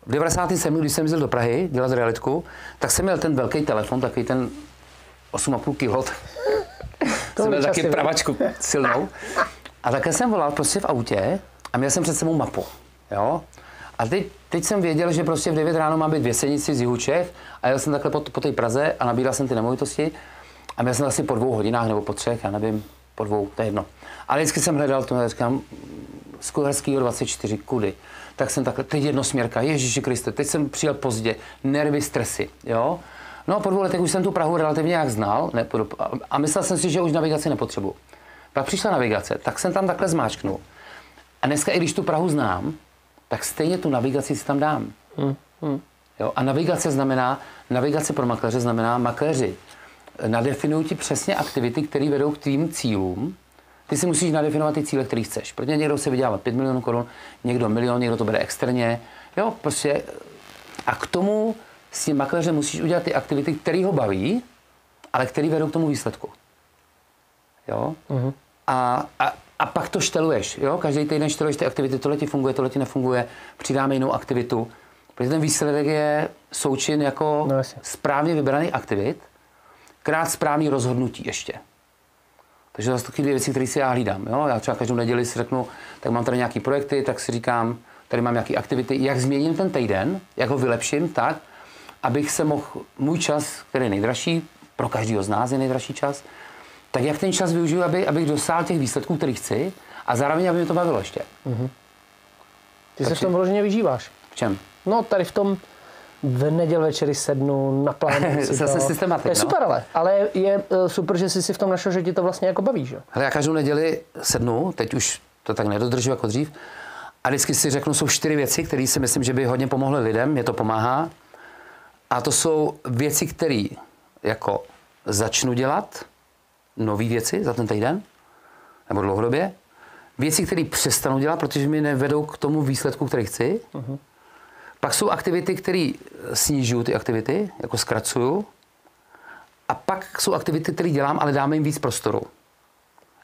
V 97. když jsem jezdil do Prahy dělat realitku, tak jsem měl ten velký telefon, takový ten 8,5 kg, to jsem měl taky pravačku silnou. A také jsem volal prostě v autě a měl jsem před sebou mapu. Jo? A teď, teď jsem věděl, že prostě v 9 ráno mám být v Jesenici z Jihu Čech a jel jsem takhle po, po té Praze a nabíral jsem ty nemovitosti a měl jsem asi po dvou hodinách nebo po třech, já nevím, po dvou, to je jedno. Ale vždycky jsem hledal to, říkám, z Kuherského 24, kudy. Tak jsem takhle, teď jednosměrka, Ježíši Kriste, teď jsem přijel pozdě, nervy, stresy, jo. No a po dvou letech už jsem tu Prahu relativně jak znal ne, a myslel jsem si, že už navigaci nepotřebuji. Pak přišla navigace, tak jsem tam takhle zmáčknul. A dneska, i když tu Prahu znám, tak stejně tu navigaci si tam dám. Hmm. Hmm. Jo? A navigace znamená, navigace pro makléře znamená, makléři nadefinují ti přesně aktivity, které vedou k tvým cílům. Ty si musíš nadefinovat ty cíle, které chceš. Protože někdo se vydělává 5 milionů korun, někdo milion, někdo to bere externě. Jo, prostě. A k tomu s tím makléřem musíš udělat ty aktivity, které ho baví, ale které vedou k tomu výsledku. Jo? Uh-huh. A, a, a pak to šteluješ. Jo? Každý týden šteluješ ty aktivity, tohle ti funguje, tohle ti nefunguje, přidáme jinou aktivitu. Protože ten výsledek je součin jako no, správně vybraný aktivit, krát správný rozhodnutí ještě. Takže to jsou dvě věci, které si já hlídám. Jo? Já třeba každou neděli si řeknu, tak mám tady nějaké projekty, tak si říkám, tady mám nějaké aktivity, jak změním ten týden, jak ho vylepším tak, abych se mohl můj čas, který je nejdražší, pro každého z nás je nejdražší čas, tak jak ten čas využiju, aby, abych dosáhl těch výsledků, který chci a zároveň, aby mě to bavilo ještě. Mm-hmm. Ty se v tom vloženě vyžíváš. V čem? No tady v tom v neděl večeri sednu, na plánu. [LAUGHS] Zase systematik, To je no? super, ale. Ale je uh, super, že jsi si v tom našel, že ti to vlastně jako baví, že? Hele, já každou neděli sednu, teď už to tak nedodržu jako dřív, a vždycky si řeknu, jsou čtyři věci, které si myslím, že by hodně pomohly lidem, mě to pomáhá. A to jsou věci, které jako začnu dělat, nové věci za ten týden, nebo dlouhodobě. Věci, které přestanu dělat, protože mi nevedou k tomu výsledku, který chci. Uh-huh. Pak jsou aktivity, které snižují ty aktivity, jako zkracuju. A pak jsou aktivity, které dělám, ale dáme jim víc prostoru.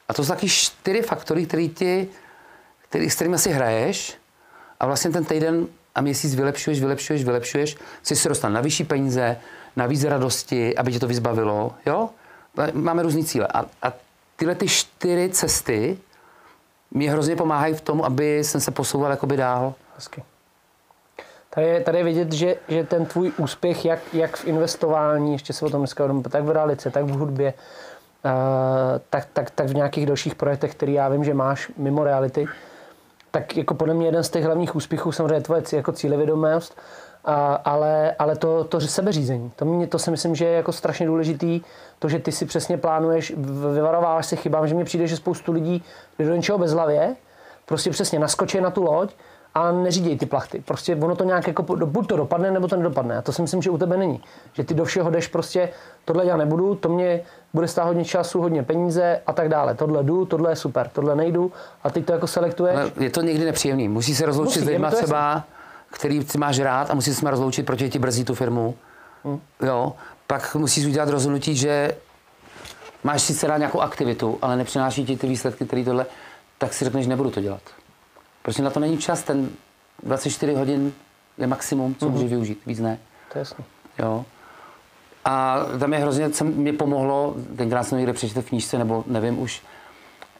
A to jsou taky čtyři faktory, který ti, který, s kterými si hraješ a vlastně ten týden a měsíc vylepšuješ, vylepšuješ, vylepšuješ, chceš se dostat na vyšší peníze, na víc radosti, aby tě to vyzbavilo, jo? Máme různý cíle. A, a tyhle ty čtyři cesty mi hrozně pomáhají v tom, aby jsem se posouval jakoby dál. Hezky. Tady je, tady je vidět, že, že ten tvůj úspěch, jak, jak v investování, ještě se o tom dneska tak v realice, tak v hudbě, uh, tak, tak, tak v nějakých dalších projektech, který já vím, že máš mimo reality, tak jako podle mě jeden z těch hlavních úspěchů samozřejmě tvoje jako cílevědomost, a, ale, ale to, to sebeřízení. To, mě, to si myslím, že je jako strašně důležitý, to, že ty si přesně plánuješ, vyvarováváš se chybám, že mi přijde, že spoustu lidí jde do něčeho bezhlavě, prostě přesně naskočí na tu loď a neřídějí ty plachty. Prostě ono to nějak jako, buď to dopadne, nebo to nedopadne. A to si myslím, že u tebe není. Že ty do všeho jdeš prostě, tohle já nebudu, to mě bude stát hodně času, hodně peníze a tak dále. Tohle jdu, tohle je super, tohle nejdu a ty to jako selektuješ. Ale je to někdy nepříjemný. Musí se rozloučit s lidmi třeba, který ty máš rád a musíš se rozloučit, protože ti brzdí tu firmu. Hmm. Jo, pak musíš udělat rozhodnutí, že máš sice rád nějakou aktivitu, ale nepřináší ti ty výsledky, které tohle, tak si řekneš, nebudu to dělat. Prostě na to není čas, ten 24 hodin je maximum, co může využít, víc ne. To je jasný. Jo. A tam je hrozně, co mě pomohlo, tenkrát jsem někde přečetl v knížce, nebo nevím už,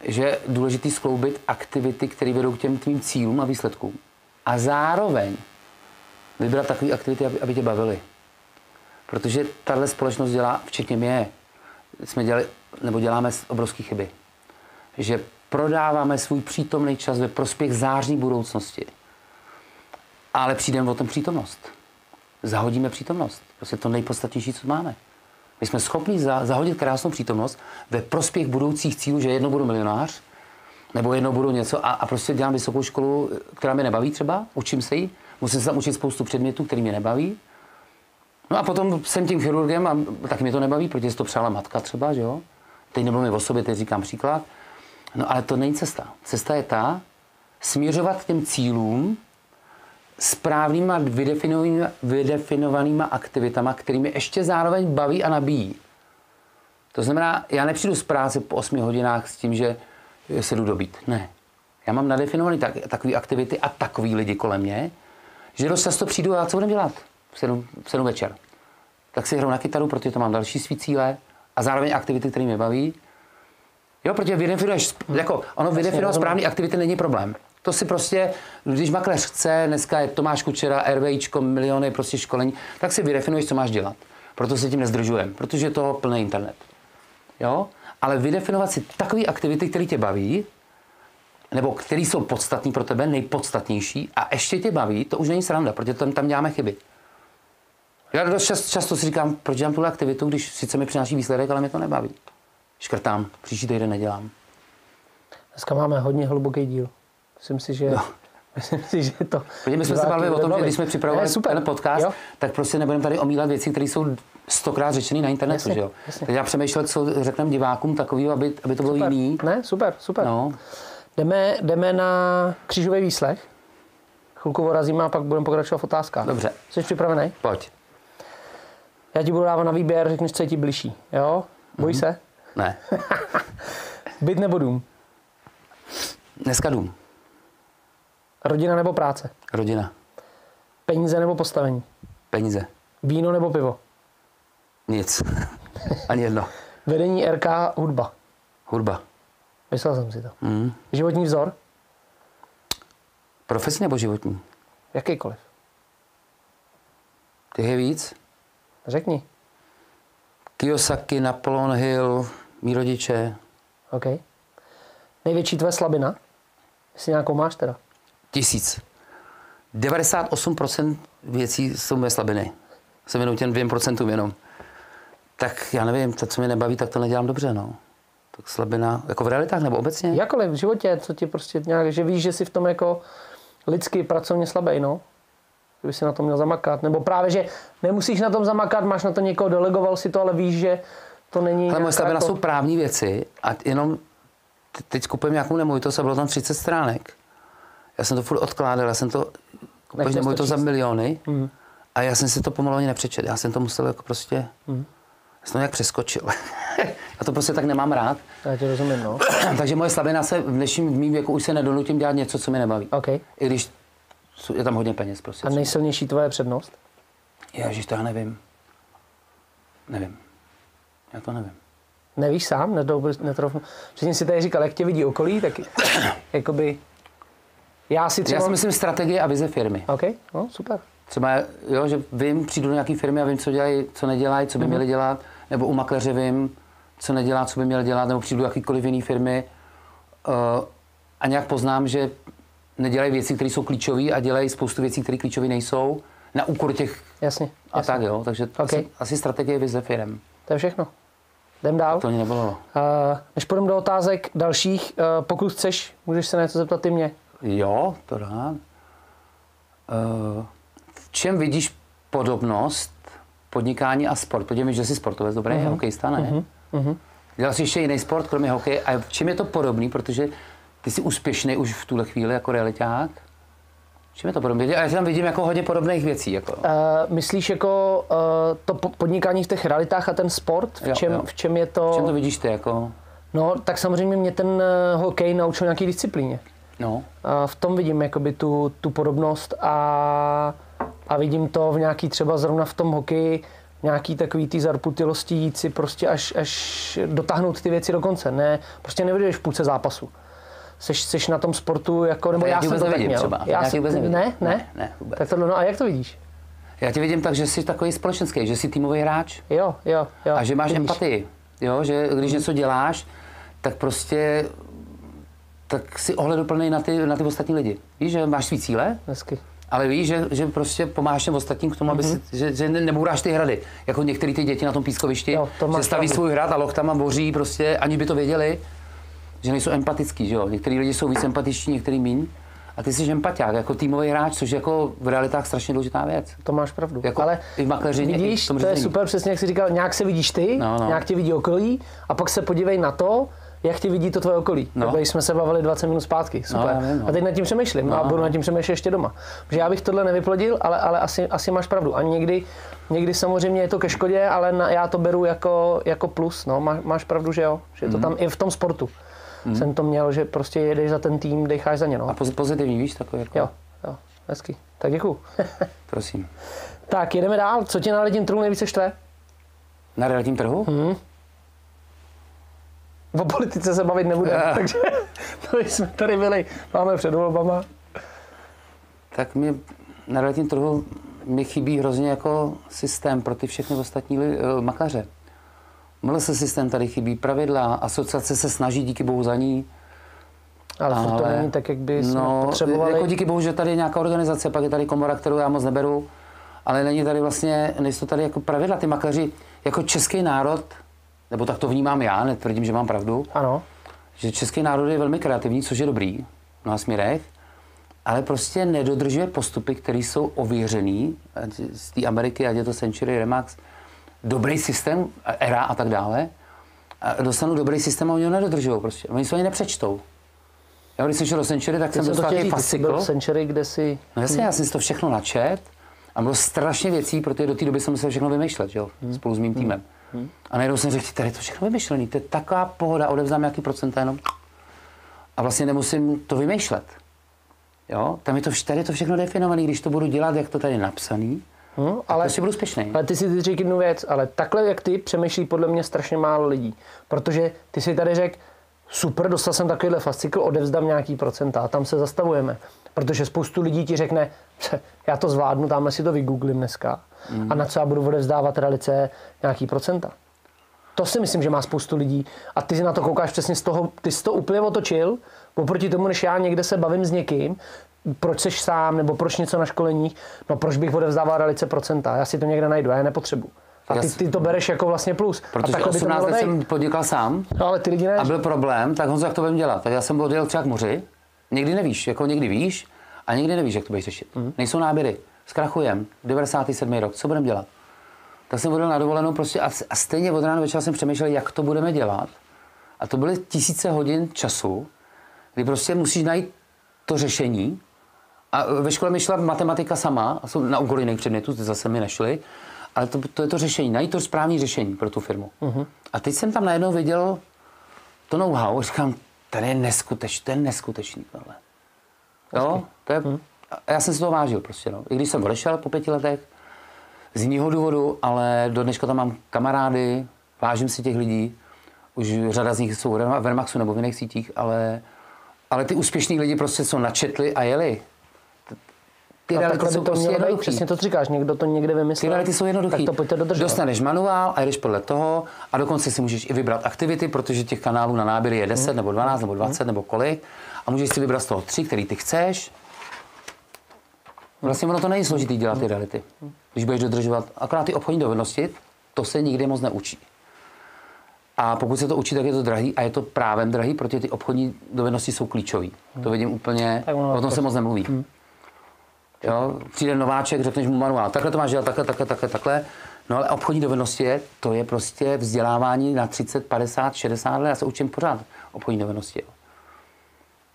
že je důležité skloubit aktivity, které vedou k těm tvým cílům a výsledkům. A zároveň vybrat takové aktivity, aby, aby tě bavily. Protože tahle společnost dělá, včetně mě, jsme dělali, nebo děláme obrovské chyby. Že prodáváme svůj přítomný čas ve prospěch zářní budoucnosti. Ale přijdeme o ten přítomnost. Zahodíme přítomnost. Prostě to nejpodstatnější, co máme. My jsme schopni za, zahodit krásnou přítomnost ve prospěch budoucích cílů, že jednou budu milionář, nebo jednou budu něco a, a prostě dělám vysokou školu, která mě nebaví třeba, učím se jí, musím se tam učit spoustu předmětů, který mě nebaví. No a potom jsem tím chirurgem a taky mě to nebaví, protože to přála matka třeba, že jo. Teď mi o sobě, teď říkám příklad. No ale to není cesta. Cesta je ta, směřovat k těm cílům správnýma vydefinovanýma, vydefinovanýma aktivitama, kterými ještě zároveň baví a nabíjí. To znamená, já nepřijdu z práce po 8 hodinách s tím, že se jdu dobít. Ne. Já mám nadefinované tak, takové aktivity a takový lidi kolem mě, že dost často přijdu a co budem dělat v 7, v 7 večer. Tak si hraju na kytaru, protože to mám další svý cíle a zároveň aktivity, které mě baví. Jo, protože vydefinuješ, jako ono vydefinovat správné aktivity není problém. To si prostě, když makléř chce, dneska je Tomáš Kučera, RVIčko, miliony prostě školení, tak si vydefinuješ, co máš dělat. Proto se tím nezdržujeme, protože je to plný internet. Jo? Ale vydefinovat si takové aktivity, které tě baví, nebo které jsou podstatné pro tebe, nejpodstatnější a ještě tě baví, to už není sranda, protože tam, tam děláme chyby. Já dost často, často si říkám, proč dělám tuhle aktivitu, když sice mi přináší výsledek, ale mě to nebaví. Škrtám, příští týden nedělám. Dneska máme hodně hluboký díl. Myslím si, že... No. [LAUGHS] Myslím si, že to... my jsme se bavili o tom, že když jsme připravovali super. ten podcast, jo. tak prostě nebudeme tady omílat věci, které jsou stokrát řečené na internetu, jasně, že jo? Jasně. Tak já přemýšlel, co řekneme divákům takového, aby, aby to bylo super. jiný. Ne, super, super. No. Jdeme, jdeme na křížový výslech. Chvilku vorazíme a pak budeme pokračovat v otázkách. Dobře. Jsi připravený? Pojď. Já ti budu dávat na výběr, řekneš, co je ti bližší. Jo? Bojí mm-hmm. se? Ne. [LAUGHS] Byt nebo dům? Dneska dům. Rodina nebo práce? Rodina. Peníze nebo postavení? Peníze. Víno nebo pivo? Nic. [LAUGHS] Ani jedno. Vedení RK hudba? Hudba. Myslel jsem si to. Mm. Životní vzor? Profesní nebo životní? Jakýkoliv. Těch je víc? Řekni. Kiyosaki, Napoleon Hill, mý rodiče. OK. Největší tvoje slabina? Jestli nějakou máš teda? Tisíc. 98% věcí jsou moje slabiny. Jsem jenom těm 2% jenom. Tak já nevím, to, co mě nebaví, tak to nedělám dobře, no. Tak slabina, jako v realitách nebo obecně? Jakoliv v životě, co ti prostě nějak, že víš, že jsi v tom jako lidsky pracovně slabý, no. Kdyby si na tom měl zamakat. Nebo právě, že nemusíš na tom zamakat, máš na to někoho, delegoval si to, ale víš, že to není... Ale moje slabina jako... jsou právní věci a jenom teď kupujeme nějakou nemovitost a bylo tam 30 stránek. Já jsem to furt odkládal, já jsem to kupuješ nemovitost za miliony mm. a já jsem si to pomalu ani nepřečet. Já jsem to musel jako prostě... Mm. Já jsem to nějak přeskočil. [LAUGHS] já to prostě tak nemám rád. Já tě rozumím, no. [CLEARS THROAT] Takže moje slabina se v dnešním mým věku už se nedonutím dělat něco, co mi nebaví. Okay. I když je tam hodně peněz prostě. A nejsilnější tvoje přednost? Ježiš, to já nevím. Nevím. Já to nevím. Nevíš sám? Netrofnu. Přesně si tady říkal, jak tě vidí okolí, tak [COUGHS] jakoby... Já si třeba... Já si myslím strategie a vize firmy. OK, no, super. Třeba, jo, že vím, přijdu do nějaké firmy a vím, co dělají, co nedělají, co by mm-hmm. měli dělat, nebo u makléře vím, co nedělá, co by měl dělat, nebo přijdu do jakýkoliv jiné firmy uh, a nějak poznám, že nedělají věci, které jsou klíčové a dělají spoustu věcí, které klíčové nejsou, na úkor těch jasně, a jasně. tak jo, takže okay. asi, asi strategie vize firm. To je všechno. Jdem dál. To mě nebylo. Uh, než půjdeme do otázek dalších, uh, pokud chceš, můžeš se na něco zeptat ty mě. Jo, to rád. Uh, v čem vidíš podobnost podnikání a sport? Podívej, že jsi sportovec, dobrý, uh-huh. hokejista, ne? Uh-huh. Uh-huh. Dělal jsi ještě jiný sport, kromě hokeje. A v čem je to podobný? Protože ty jsi úspěšný už v tuhle chvíli jako realiták. Čím je to podobné? Já tam vidím jako hodně podobných věcí. Jako. Uh, myslíš jako uh, to podnikání v těch realitách a ten sport? V čem, jo, jo. V čem je to... V čem to vidíš ty? Jako? No, tak samozřejmě mě ten uh, hokej naučil nějaký disciplíně. No. Uh, v tom vidím jakoby tu, tu podobnost a a vidím to v nějaký třeba zrovna v tom hokeji, nějaký takový ty zarputilosti jít si prostě až, až dotáhnout ty věci do konce. Ne, prostě nevyjdeš v půlce zápasu. Seš, seš na tom sportu, jako, nebo Já já, jsem vůbec to tak měl. třeba. Já Já si, vůbec nevidím. ne, ne, Ne, ne, vůbec. Tak to, no a jak to vidíš? Já tě vidím tak, že jsi takový společenský, že jsi týmový hráč Jo, jo, jo. a že máš vidíš. empatii. Jo, že když něco děláš, tak prostě tak si ohleduplný na ty, na ty ostatní lidi. Víš, že máš svý cíle, Hezky. ale víš, že, že prostě pomáháš těm ostatním k tomu, aby si, že, že ne- nebouráš ty hrady. Jako některé ty děti na tom pískovišti, Jo, to že staví pravdu. svůj hrad a lochtama boří prostě, ani by to věděli, že nejsou empatický, že jo. Některý lidi jsou víc empatičtí, některý míň. A ty jsi empaťák, jako týmový hráč, což je jako v realitách strašně důležitá věc. To máš pravdu. Jako Ale i v makléřině, i vidíš, v tom to je super, přesně jak jsi říkal, nějak se vidíš ty, No, no. nějak tě vidí okolí a pak se podívej na to, jak tě vidí to tvoje okolí. No. No. Takhle jsme se bavili 20 minut zpátky. Super. já vím, no. A teď nad tím přemýšlím a budu nad tím přemýšlet ještě doma. Protože já bych tohle nevyplodil, ale, ale asi, asi máš pravdu. A někdy, někdy samozřejmě je to ke škodě, ale na, já to beru jako, jako plus. No. Má, máš pravdu, že jo? Že je to tam i v tom sportu. Jsem to měl, že prostě jedeš za ten tým, decháš za ně. No. A poz- pozitivní, víš, takový jako, Jo, jo, hezky. Tak děkuju. [LAUGHS] prosím. tak jedeme dál. Co tě na ledním trhu nejvíce štve? Na realitním trhu? Hmm. O politice se bavit nebudeme, Eh. [LAUGHS] takže [LAUGHS] to jsme tady byli, máme před volbama. Tak mě na realitním trhu mi chybí hrozně jako systém pro ty všechny ostatní li, uh, makléře. MLS systém tady chybí, pravidla, asociace se snaží, díky bohu za ní. Ale, ale to není tak, jak by jsme no, potřebovali. Jako díky bohu, že tady je nějaká organizace, pak je tady komora, kterou já moc neberu, ale není tady vlastně, nejsou tady jako pravidla. Ty makléři, jako český národ, nebo tak to vnímám já, netvrdím, že mám pravdu, Ano, že český národ je velmi kreativní, což je dobrý v mnoha směrech, ale prostě nedodržuje postupy, které jsou ověřený z té Ameriky, ať je to Century, Remax, dobrý systém, ERA a tak dále. A dostanou dobrý systém a oni ho nedodržují prostě. Oni se ani nepřečtou. Já když jsem šel do Century, tak ty jsem dostal takový byl fascikl. v Century, kde si... No jasně, já jsem si to všechno načet a bylo strašně věcí, protože do té doby jsem musel všechno vymýšlet, že jo, spolu s mým týmem. A najednou jsem řekl, tady je to všechno vymyšlený, to je taková pohoda, odevzdám nějaký procenta jenom a vlastně nemusím to vymýšlet. Jo, tam je to, tady je to všechno definované, když to budu dělat, jak to tady je napsaný, Hm, ale prostě budu úspěšný. ale ty si ty řekl jednu věc, ale takhle jak ty přemýšlí podle mě strašně málo lidí. Protože ty si tady řekl, super, dostal jsem takovýhle fascikl, odevzdám nějaký procenta a tam se zastavujeme. Protože spoustu lidí ti řekne, "Pře, já to zvládnu, tamhle si to vygooglím dneska. A na co já budu odevzdávat realice nějaký procenta. To si myslím, že má spoustu lidí. A ty si na to koukáš přesně z toho, ty jsi to úplně otočil, oproti tomu, než já někde se bavím s někým, proč seš sám, nebo proč něco na školeních, no proč bych odevzdával realice procenta, já si to někde najdu, já je nepotřebuji. A ty, ty to bereš jako vlastně plus. a Protože to 18 mělo let jsem podnikal sám No, ale ty lidi ne. a byl problém, tak Honzo, jak to budeme dělat? Tak já jsem odjel třeba k moři, někdy nevíš, jako někdy víš a někdy nevíš, jak to budeš řešit. Mhm. Nejsou náběry, zkrachujem, 97. rok, co budeme dělat? Tak jsem odjel na dovolenou prostě a, a stejně od rána večera jsem přemýšlel, jak to budeme dělat. A to byly tisíce hodin času, kdy prostě musíš najít to řešení. A ve škole mi šla matematika sama, na úkol jiných předmětů, ty zase mi nešly, ale to, to je to řešení, najít to správné řešení pro tu firmu. Uh-huh. A teď jsem tam najednou viděl to know-how, a říkám, tady je neskutečný, to je neskutečný tohle. Jo, to je, a já jsem si to vážil prostě, no. I když jsem odešel po pěti letech, z jiného důvodu, ale do dneška tam mám kamarády, vážím si těch lidí, už řada z nich jsou v Vermaxu nebo v jiných sítích, ale, ale ty úspěšní lidi prostě jsou načetli a jeli. Ty a reality jsou to prostě jednoduchý. přesně to říkáš, někdo to někde Ty vymyslel. reality jsou jednoduché. Tak to pojďte dodržovat. Dostaneš manuál a jdeš podle toho a dokonce si můžeš i vybrat aktivity, protože těch kanálů na náběry je 10 nebo 12 nebo 20 nebo kolik a můžeš si vybrat z toho tři, který ty chceš. Vlastně ono to není složitý dělat ty reality. Když budeš dodržovat akorát ty obchodní dovednosti, to se nikdy moc neučí. A pokud se to učí, tak je to drahý a je to právem drahý, protože ty obchodní dovednosti jsou klíčové. To vidím úplně, Tak ono o tom se moc nemluví. Jo, přijde nováček, řekneš mu manuál, takhle to máš dělat, takhle, takhle, takhle, takhle. No ale obchodní dovednosti je, to je prostě vzdělávání na 30, 50, 60 let. Já se učím pořád obchodní dovednosti.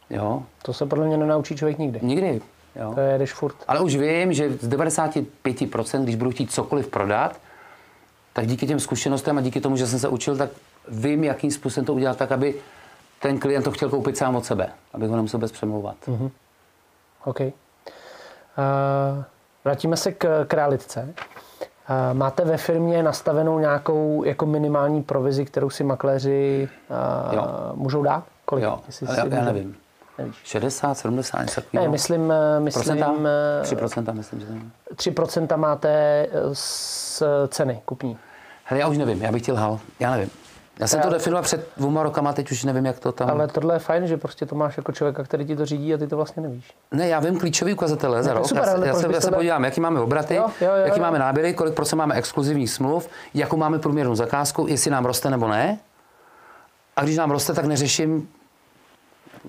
Jo. jo, To se podle mě nenaučí člověk nikdy. nikdy. Jo. To jedeš furt. Ale už vím, že z 95%, když budu chtít cokoliv prodat, tak díky těm zkušenostem a díky tomu, že jsem se učil, tak vím, jakým způsobem to udělat tak, aby ten klient to chtěl koupit sám od sebe, aby ho nemusel bez přemlouvat. OK. Uh, vrátíme se k, k realitce. Uh, máte ve firmě nastavenou nějakou jako minimální provizi, kterou si makléři uh, můžou dát? Kolik? Jo, Jestli já, já nevím. Nevíš. 60, 70, něco takového? Ne, myslím, eh, myslím... Procenta? 3% myslím, že to 3% máte z ceny kupní. Hele, já už nevím, já bych chtěl hal, já nevím. Já jsem to definoval před dvěma rokama, teď už nevím, jak to tam... Ale tohle je fajn, že prostě to máš jako člověka, který ti to řídí a ty to vlastně nevíš. Ne, já vím klíčový ukazatele za rok. Super, já, já, se, já se podívám, jaký máme obraty, jo, jo, jo, jaký jo. máme náběry, kolik procent máme exkluzivních smluv, jakou máme průměrnou zakázku, jestli nám roste nebo ne. A když nám roste, tak neřeším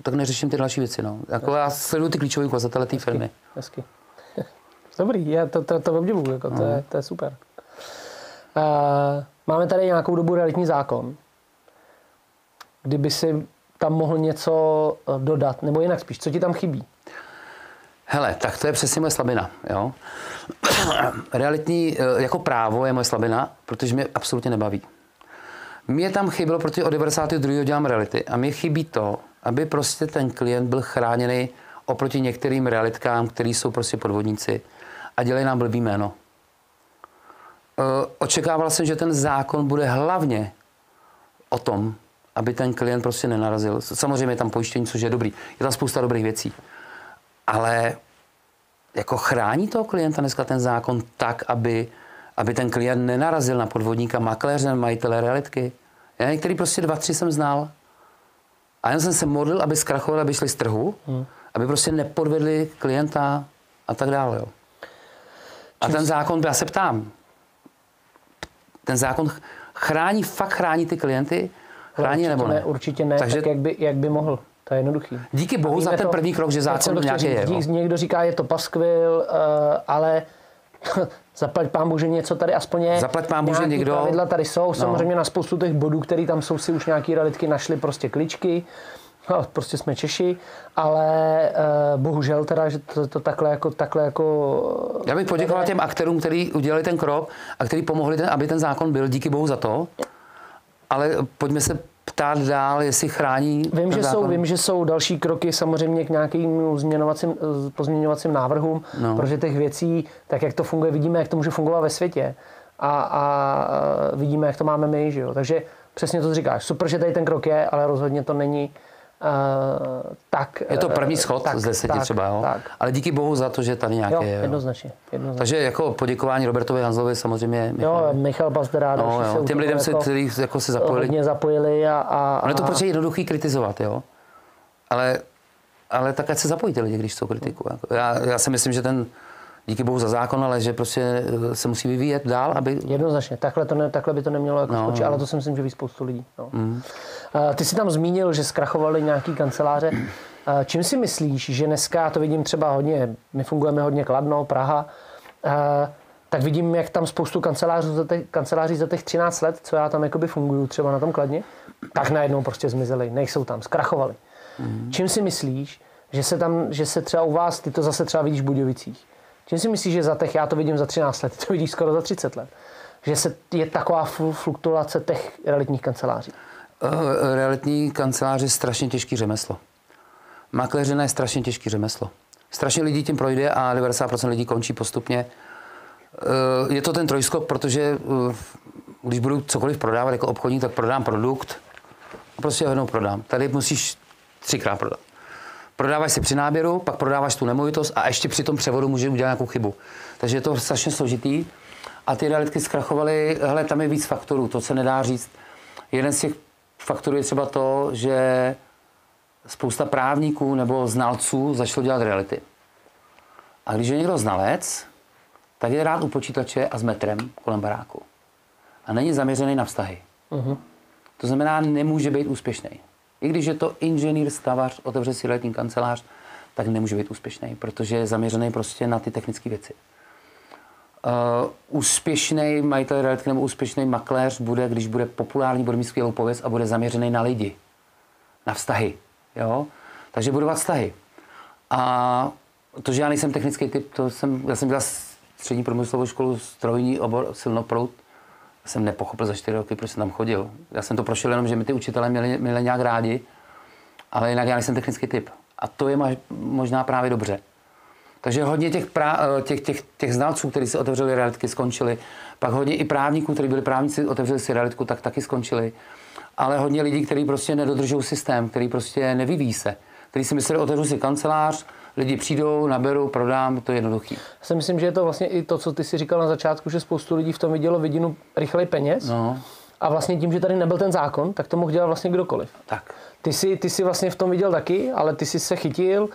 tak neřeším ty další věci. No. Jako já sleduju ty klíčové ukazatele té firmy. Hezky. [LAUGHS] Dobrý, já to, to, to obdivuju, jako, to, je, to je super. Uh, máme tady nějakou dobu realitní zákon. Kdyby si tam mohl něco eh, dodat, nebo jinak spíš, co ti tam chybí? Hele, tak to je přesně moje slabina. Jo? [CLEARS THROAT] Realitní eh, jako právo je moje slabina, protože mě absolutně nebaví. Mě tam chybilo, protože od 92. dělám reality a mě chybí to, aby prostě ten klient byl chráněný oproti některým realitkám, který jsou prostě podvodníci a dělají nám blbý jméno. Eh, očekával jsem, že ten zákon bude hlavně o tom, aby ten klient prostě nenarazil. Samozřejmě je tam pojištění, což je dobrý. Je tam spousta dobrých věcí. Ale jako chrání toho klienta dneska ten zákon tak, aby, aby ten klient nenarazil na podvodníka, makléře, majitele realitky. Já některý prostě dva, tři jsem znal. A já jsem se modlil, aby zkrachovali, aby šli z trhu, hmm. aby prostě nepodvedli klienta a tak dále. Jo. A ten zákon, já se ptám, ten zákon chrání, fakt chrání ty klienty? Chrání určitě nebo ne? ne? Určitě ne, Takže, tak jak by, jak by mohl. To je jednoduchý. Díky bohu za ten to, první krok, že zákon nějaký je. Dík, někdo říká, je to paskvil, uh, ale [LAUGHS] zaplať pán Bože něco tady aspoň je. Zaplať pán Bože někdo. pravidla tady jsou. No. Samozřejmě na spoustu těch bodů, které tam jsou, si už nějaký realitky našli prostě kličky. No, prostě jsme Češi, ale uh, bohužel teda, že to, to takhle jako, takhle jako... Já bych poděkoval těm aktérům, kteří udělali ten krok a kteří pomohli, ten, aby ten zákon byl, díky bohu za to. Ale pojďme se ptát dál, jestli chrání. Vím, že jsou, vím, že jsou další kroky samozřejmě k nějakým změnovacím, pozměňovacím návrhům, no. protože těch věcí, tak jak to funguje, vidíme, jak to může fungovat ve světě. A, a vidíme, jak to máme my, že jo. Takže přesně to říkáš. Super, že tady ten krok je, ale rozhodně to není Uh, tak, je to první schod tak, z deseti tak, třeba, jo? Tak. ale díky bohu za to, že tady nějaké jo, je. Jednoznačně, jednoznačně. Takže jako poděkování Robertovi Hanzlovi samozřejmě. Michal. Jo, Michal Bazdera, no, jo. Těm lidem, se, jako kteří jako se zapojili. Hodně zapojili a... a ono je to prostě jednoduchý kritizovat, jo? Ale, ale tak ať se zapojí ty lidi, když jsou kritiku. Jako. Já, já si myslím, že ten díky bohu za zákon, ale že prostě eh, se musí vyvíjet dál, aby... Jednoznačně, takhle, to ne, takhle by to nemělo jako no, skočit, ale to si myslím, že ví spoustu lidí. No. Mm. Ty jsi tam zmínil, že zkrachovali nějaký kanceláře. Čím si myslíš, že dneska, já to vidím třeba hodně, my fungujeme hodně Kladno, Praha, tak vidím, jak tam spoustu kancelářů za těch, kanceláří za těch 13 let, co já tam jakoby funguju třeba na tom Kladně, tak najednou prostě zmizeli, nejsou tam, zkrachovali. Mm. Čím si myslíš, že se tam, že se třeba u vás, ty to zase třeba vidíš v Budějovicích, čím si myslíš, že za těch, já to vidím za 13 let, [LAUGHS] to vidíš skoro za 30 let, že se, je taková fluktuace těch realitních kanceláří? Eh, realitní kancelář je strašně těžký řemeslo. Makléřina je strašně těžký řemeslo. Strašně lidí tím projde a 90% lidí končí postupně. Eh, je to ten trojskok, protože eh, když budu cokoliv prodávat jako obchodník, tak prodám produkt a prostě ho jednou prodám. Tady musíš třikrát prodat. Prodáváš si při náběru, pak prodáváš tu nemovitost a ještě při tom převodu může udělat nějakou chybu. Takže je to strašně složitý. A ty realitky zkrachovaly, hele, tam je víc faktorů, to se nedá říct. Jeden z těch faktoruje třeba to, že spousta právníků nebo znalců začalo dělat reality. A když je někdo znalec, tak je rád u počítače a s metrem kolem baráku. A není zaměřený na vztahy. Uh-huh. To znamená, nemůže být úspěšný. I když je to inženýr, stavař, otevře si realitní kancelář, tak nemůže být úspěšný, protože je zaměřený prostě na ty technické věci. Uh, úspěšný majitel realitky nebo úspěšný makléř bude, když bude populární, bude mít skvělou pověst a bude zaměřený na lidi, na vztahy. Jo? Takže budovat vztahy. A to, že já nejsem technický typ, to jsem, já jsem dělal střední průmyslovou školu, strojní obor, silnoprout. Jsem nepochopil za čtyři roky, proč jsem tam chodil. Já jsem to prošel jenom, že mi ty učitelé měli, měli nějak rádi, ale jinak já nejsem technický typ. A to je možná právě dobře. Takže hodně těch, pra, eh, těch, těch, těch znalců, kteří si otevřeli realitky, skončili. Pak hodně i právníků, kteří byli právníci, otevřeli si realitku, tak taky skončili. Ale hodně lidí, kteří prostě nedodržují systém, který prostě nevyvíjí se. Který si mysleli, otevřu si kancelář, lidi přijdou, naberou, prodám, to je jednoduchý. Já si myslím, že je to vlastně i to, co ty si říkal na začátku, že spoustu lidí v tom vidělo vidinu rychlej peněz. No, A vlastně tím, že tady nebyl ten zákon, tak to mohl dělat vlastně kdokoliv. tak. Ty jsi, ty jsi vlastně v tom viděl taky, ale ty jsi se chytil,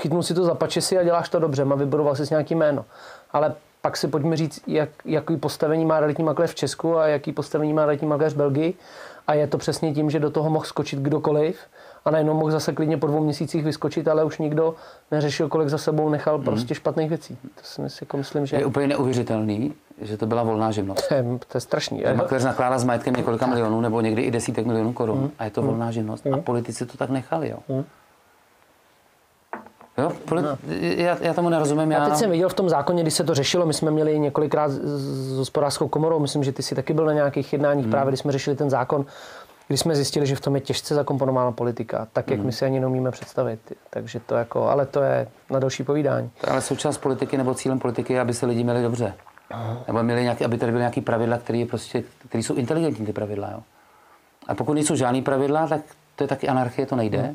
chytnul si to za pačesy a děláš to dobře, a vybudoval jsi nějaký jméno. Ale pak si pojďme říct, jak, jaký postavení má realitní makléř v Česku a jaký postavení má realitní makléř v Belgii. A je to přesně tím, že do toho mohl skočit kdokoliv a najednou mohl zase klidně po dvou měsících vyskočit, ale už nikdo neřešil, kolik za sebou nechal prostě špatných věcí. To si myslím, jako myslím že Je úplně neuvěřitelný, že to byla volná živnost. to je, to je strašný. Makléř nakládá s majetkem několika milionů nebo někdy i desítek milionů korun a je to volná živnost. A politici to tak nechali, jo. Jo, poli- já, já tomu nerozumím. Já Já, teď jsem viděl v tom zákoně, když se to řešilo, my jsme měli několikrát s- hospodářskou komorou, myslím, že ty si taky byl na nějakých jednáních, právě když jsme řešili ten zákon, když jsme zjistili, že v tom je těžce zakomponována politika, tak jak my si ani neumíme představit. Takže to jako, ale to je na další povídání. To je ale součást politiky nebo cílem politiky je, aby se lidi měli dobře. Nebo měli nějaký, aby tady byly nějaké pravidla, které prostě, které jsou inteligentní ty pravidla. Jo. A pokud nejsou žádný pravidla, tak to je taky anarchie, to nejde.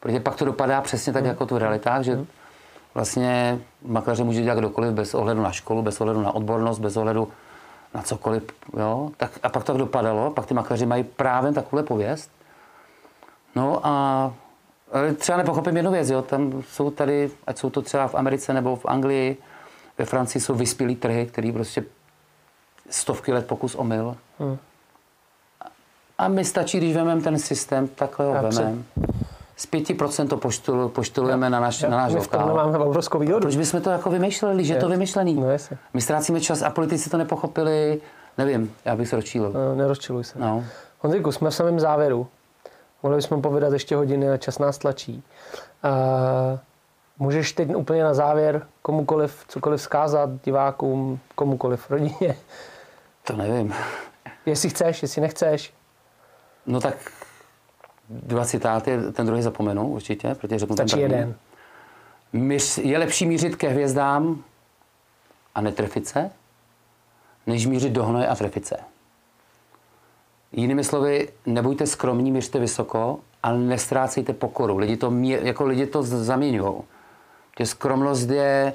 Protože pak to dopadá přesně tak, jako tu realitách, že vlastně makléře může dělat kdokoliv bez ohledu na školu, bez ohledu na odbornost, bez ohledu na cokoliv. Jo? Tak, a pak to tak dopadalo, pak ty makléři mají právě takovou pověst. No a ale třeba nepochopím jednu věc, jo? tam jsou tady, ať jsou to třeba v Americe nebo v Anglii, ve Francii jsou vyspělý trhy, který prostě stovky let pokus omyl. Hmm. A my stačí, když vezmeme ten systém, takhle ho vezmeme. Z 5% to poštul, poštulujeme na, naš, na náš my v tom lokál. máme obrovskou výhodu. Proč bychom to jako vymýšleli, že je to vymyšlený? No. My ztrácíme čas a politici to nepochopili, nevím, já bych se rozčílil. No, nerozčiluj se. No. Honziku, jsme v samém závěru. Mohli bychom povídat ještě hodiny a čas nás tlačí. Uh, můžeš teď úplně na závěr komukoliv cokoliv vzkázat, divákům, komukoliv, rodině. To nevím. Jestli chceš, jestli nechceš. No tak dva citáty, ten druhý zapomenu určitě, protože řeknu ten Stačí první. jeden. Míř, je lepší mířit ke hvězdám a netrefit se, než mířit do hnoje a trefit se. Jinými slovy, nebuďte skromní, mířte vysoko, ale nestrácejte pokoru. Lidi to, jako lidi to zaměňují. Skromnost je...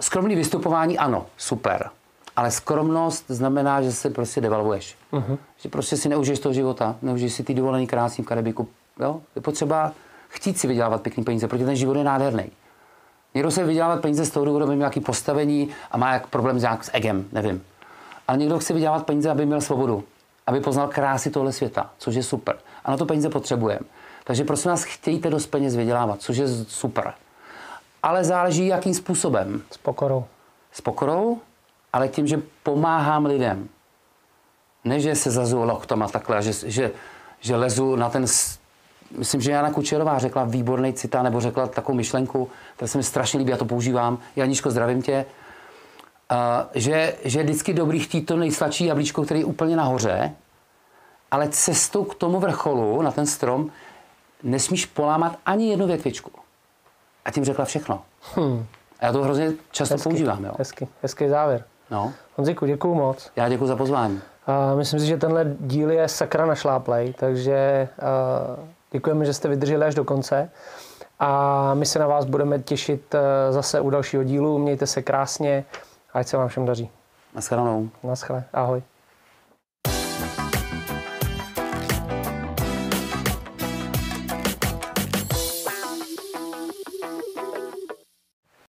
Skromný vystupování, ano, super. Ale skromnost znamená, že se prostě devalvuješ. Uh-huh. Že prostě si neužiješ toho života, neužiješ si ty dovolený krásný v Karibiku. Jo? Je potřeba chtít si vydělávat pěkný peníze, protože ten život je nádherný. Někdo se vydělávat peníze z toho důvodu, aby měl nějaký postavení a má jak problém s, nějak s egem, nevím. Ale někdo chce vydělávat peníze, aby měl svobodu, aby poznal krásy tohle světa, což je super. A na to peníze potřebujeme. Takže prosím vás, chtějte dost peněz vydělávat, což je super. Ale záleží, jakým způsobem. S pokorou. S pokorou, ale tím, že pomáhám lidem. Ne, že se zazu loktama takhle, a že, že, že lezu na ten... Myslím, že Jana Kučerová řekla výborný citát, nebo řekla takovou myšlenku, která se mi strašně líbí, já to používám. Janíčko, zdravím tě. Uh, že, že je vždycky dobrý chtít to nejsladší jablíčko, který je úplně nahoře, ale cestou k tomu vrcholu, na ten strom, nesmíš polámat ani jednu větvičku. A tím řekla všechno. Hmm. A já to hrozně často Hezky, používám. Jo. Hezky, hezký závěr. No. Honziku, děkuju moc. Já děkuji za pozvání. A myslím si, že tenhle díl je sakra našláplej, takže uh, děkujeme, že jste vydrželi až do konce. A my se na vás budeme těšit uh, zase u dalšího dílu. Mějte se krásně a ať se vám všem daří. Naschledanou. Naschle. Ahoj.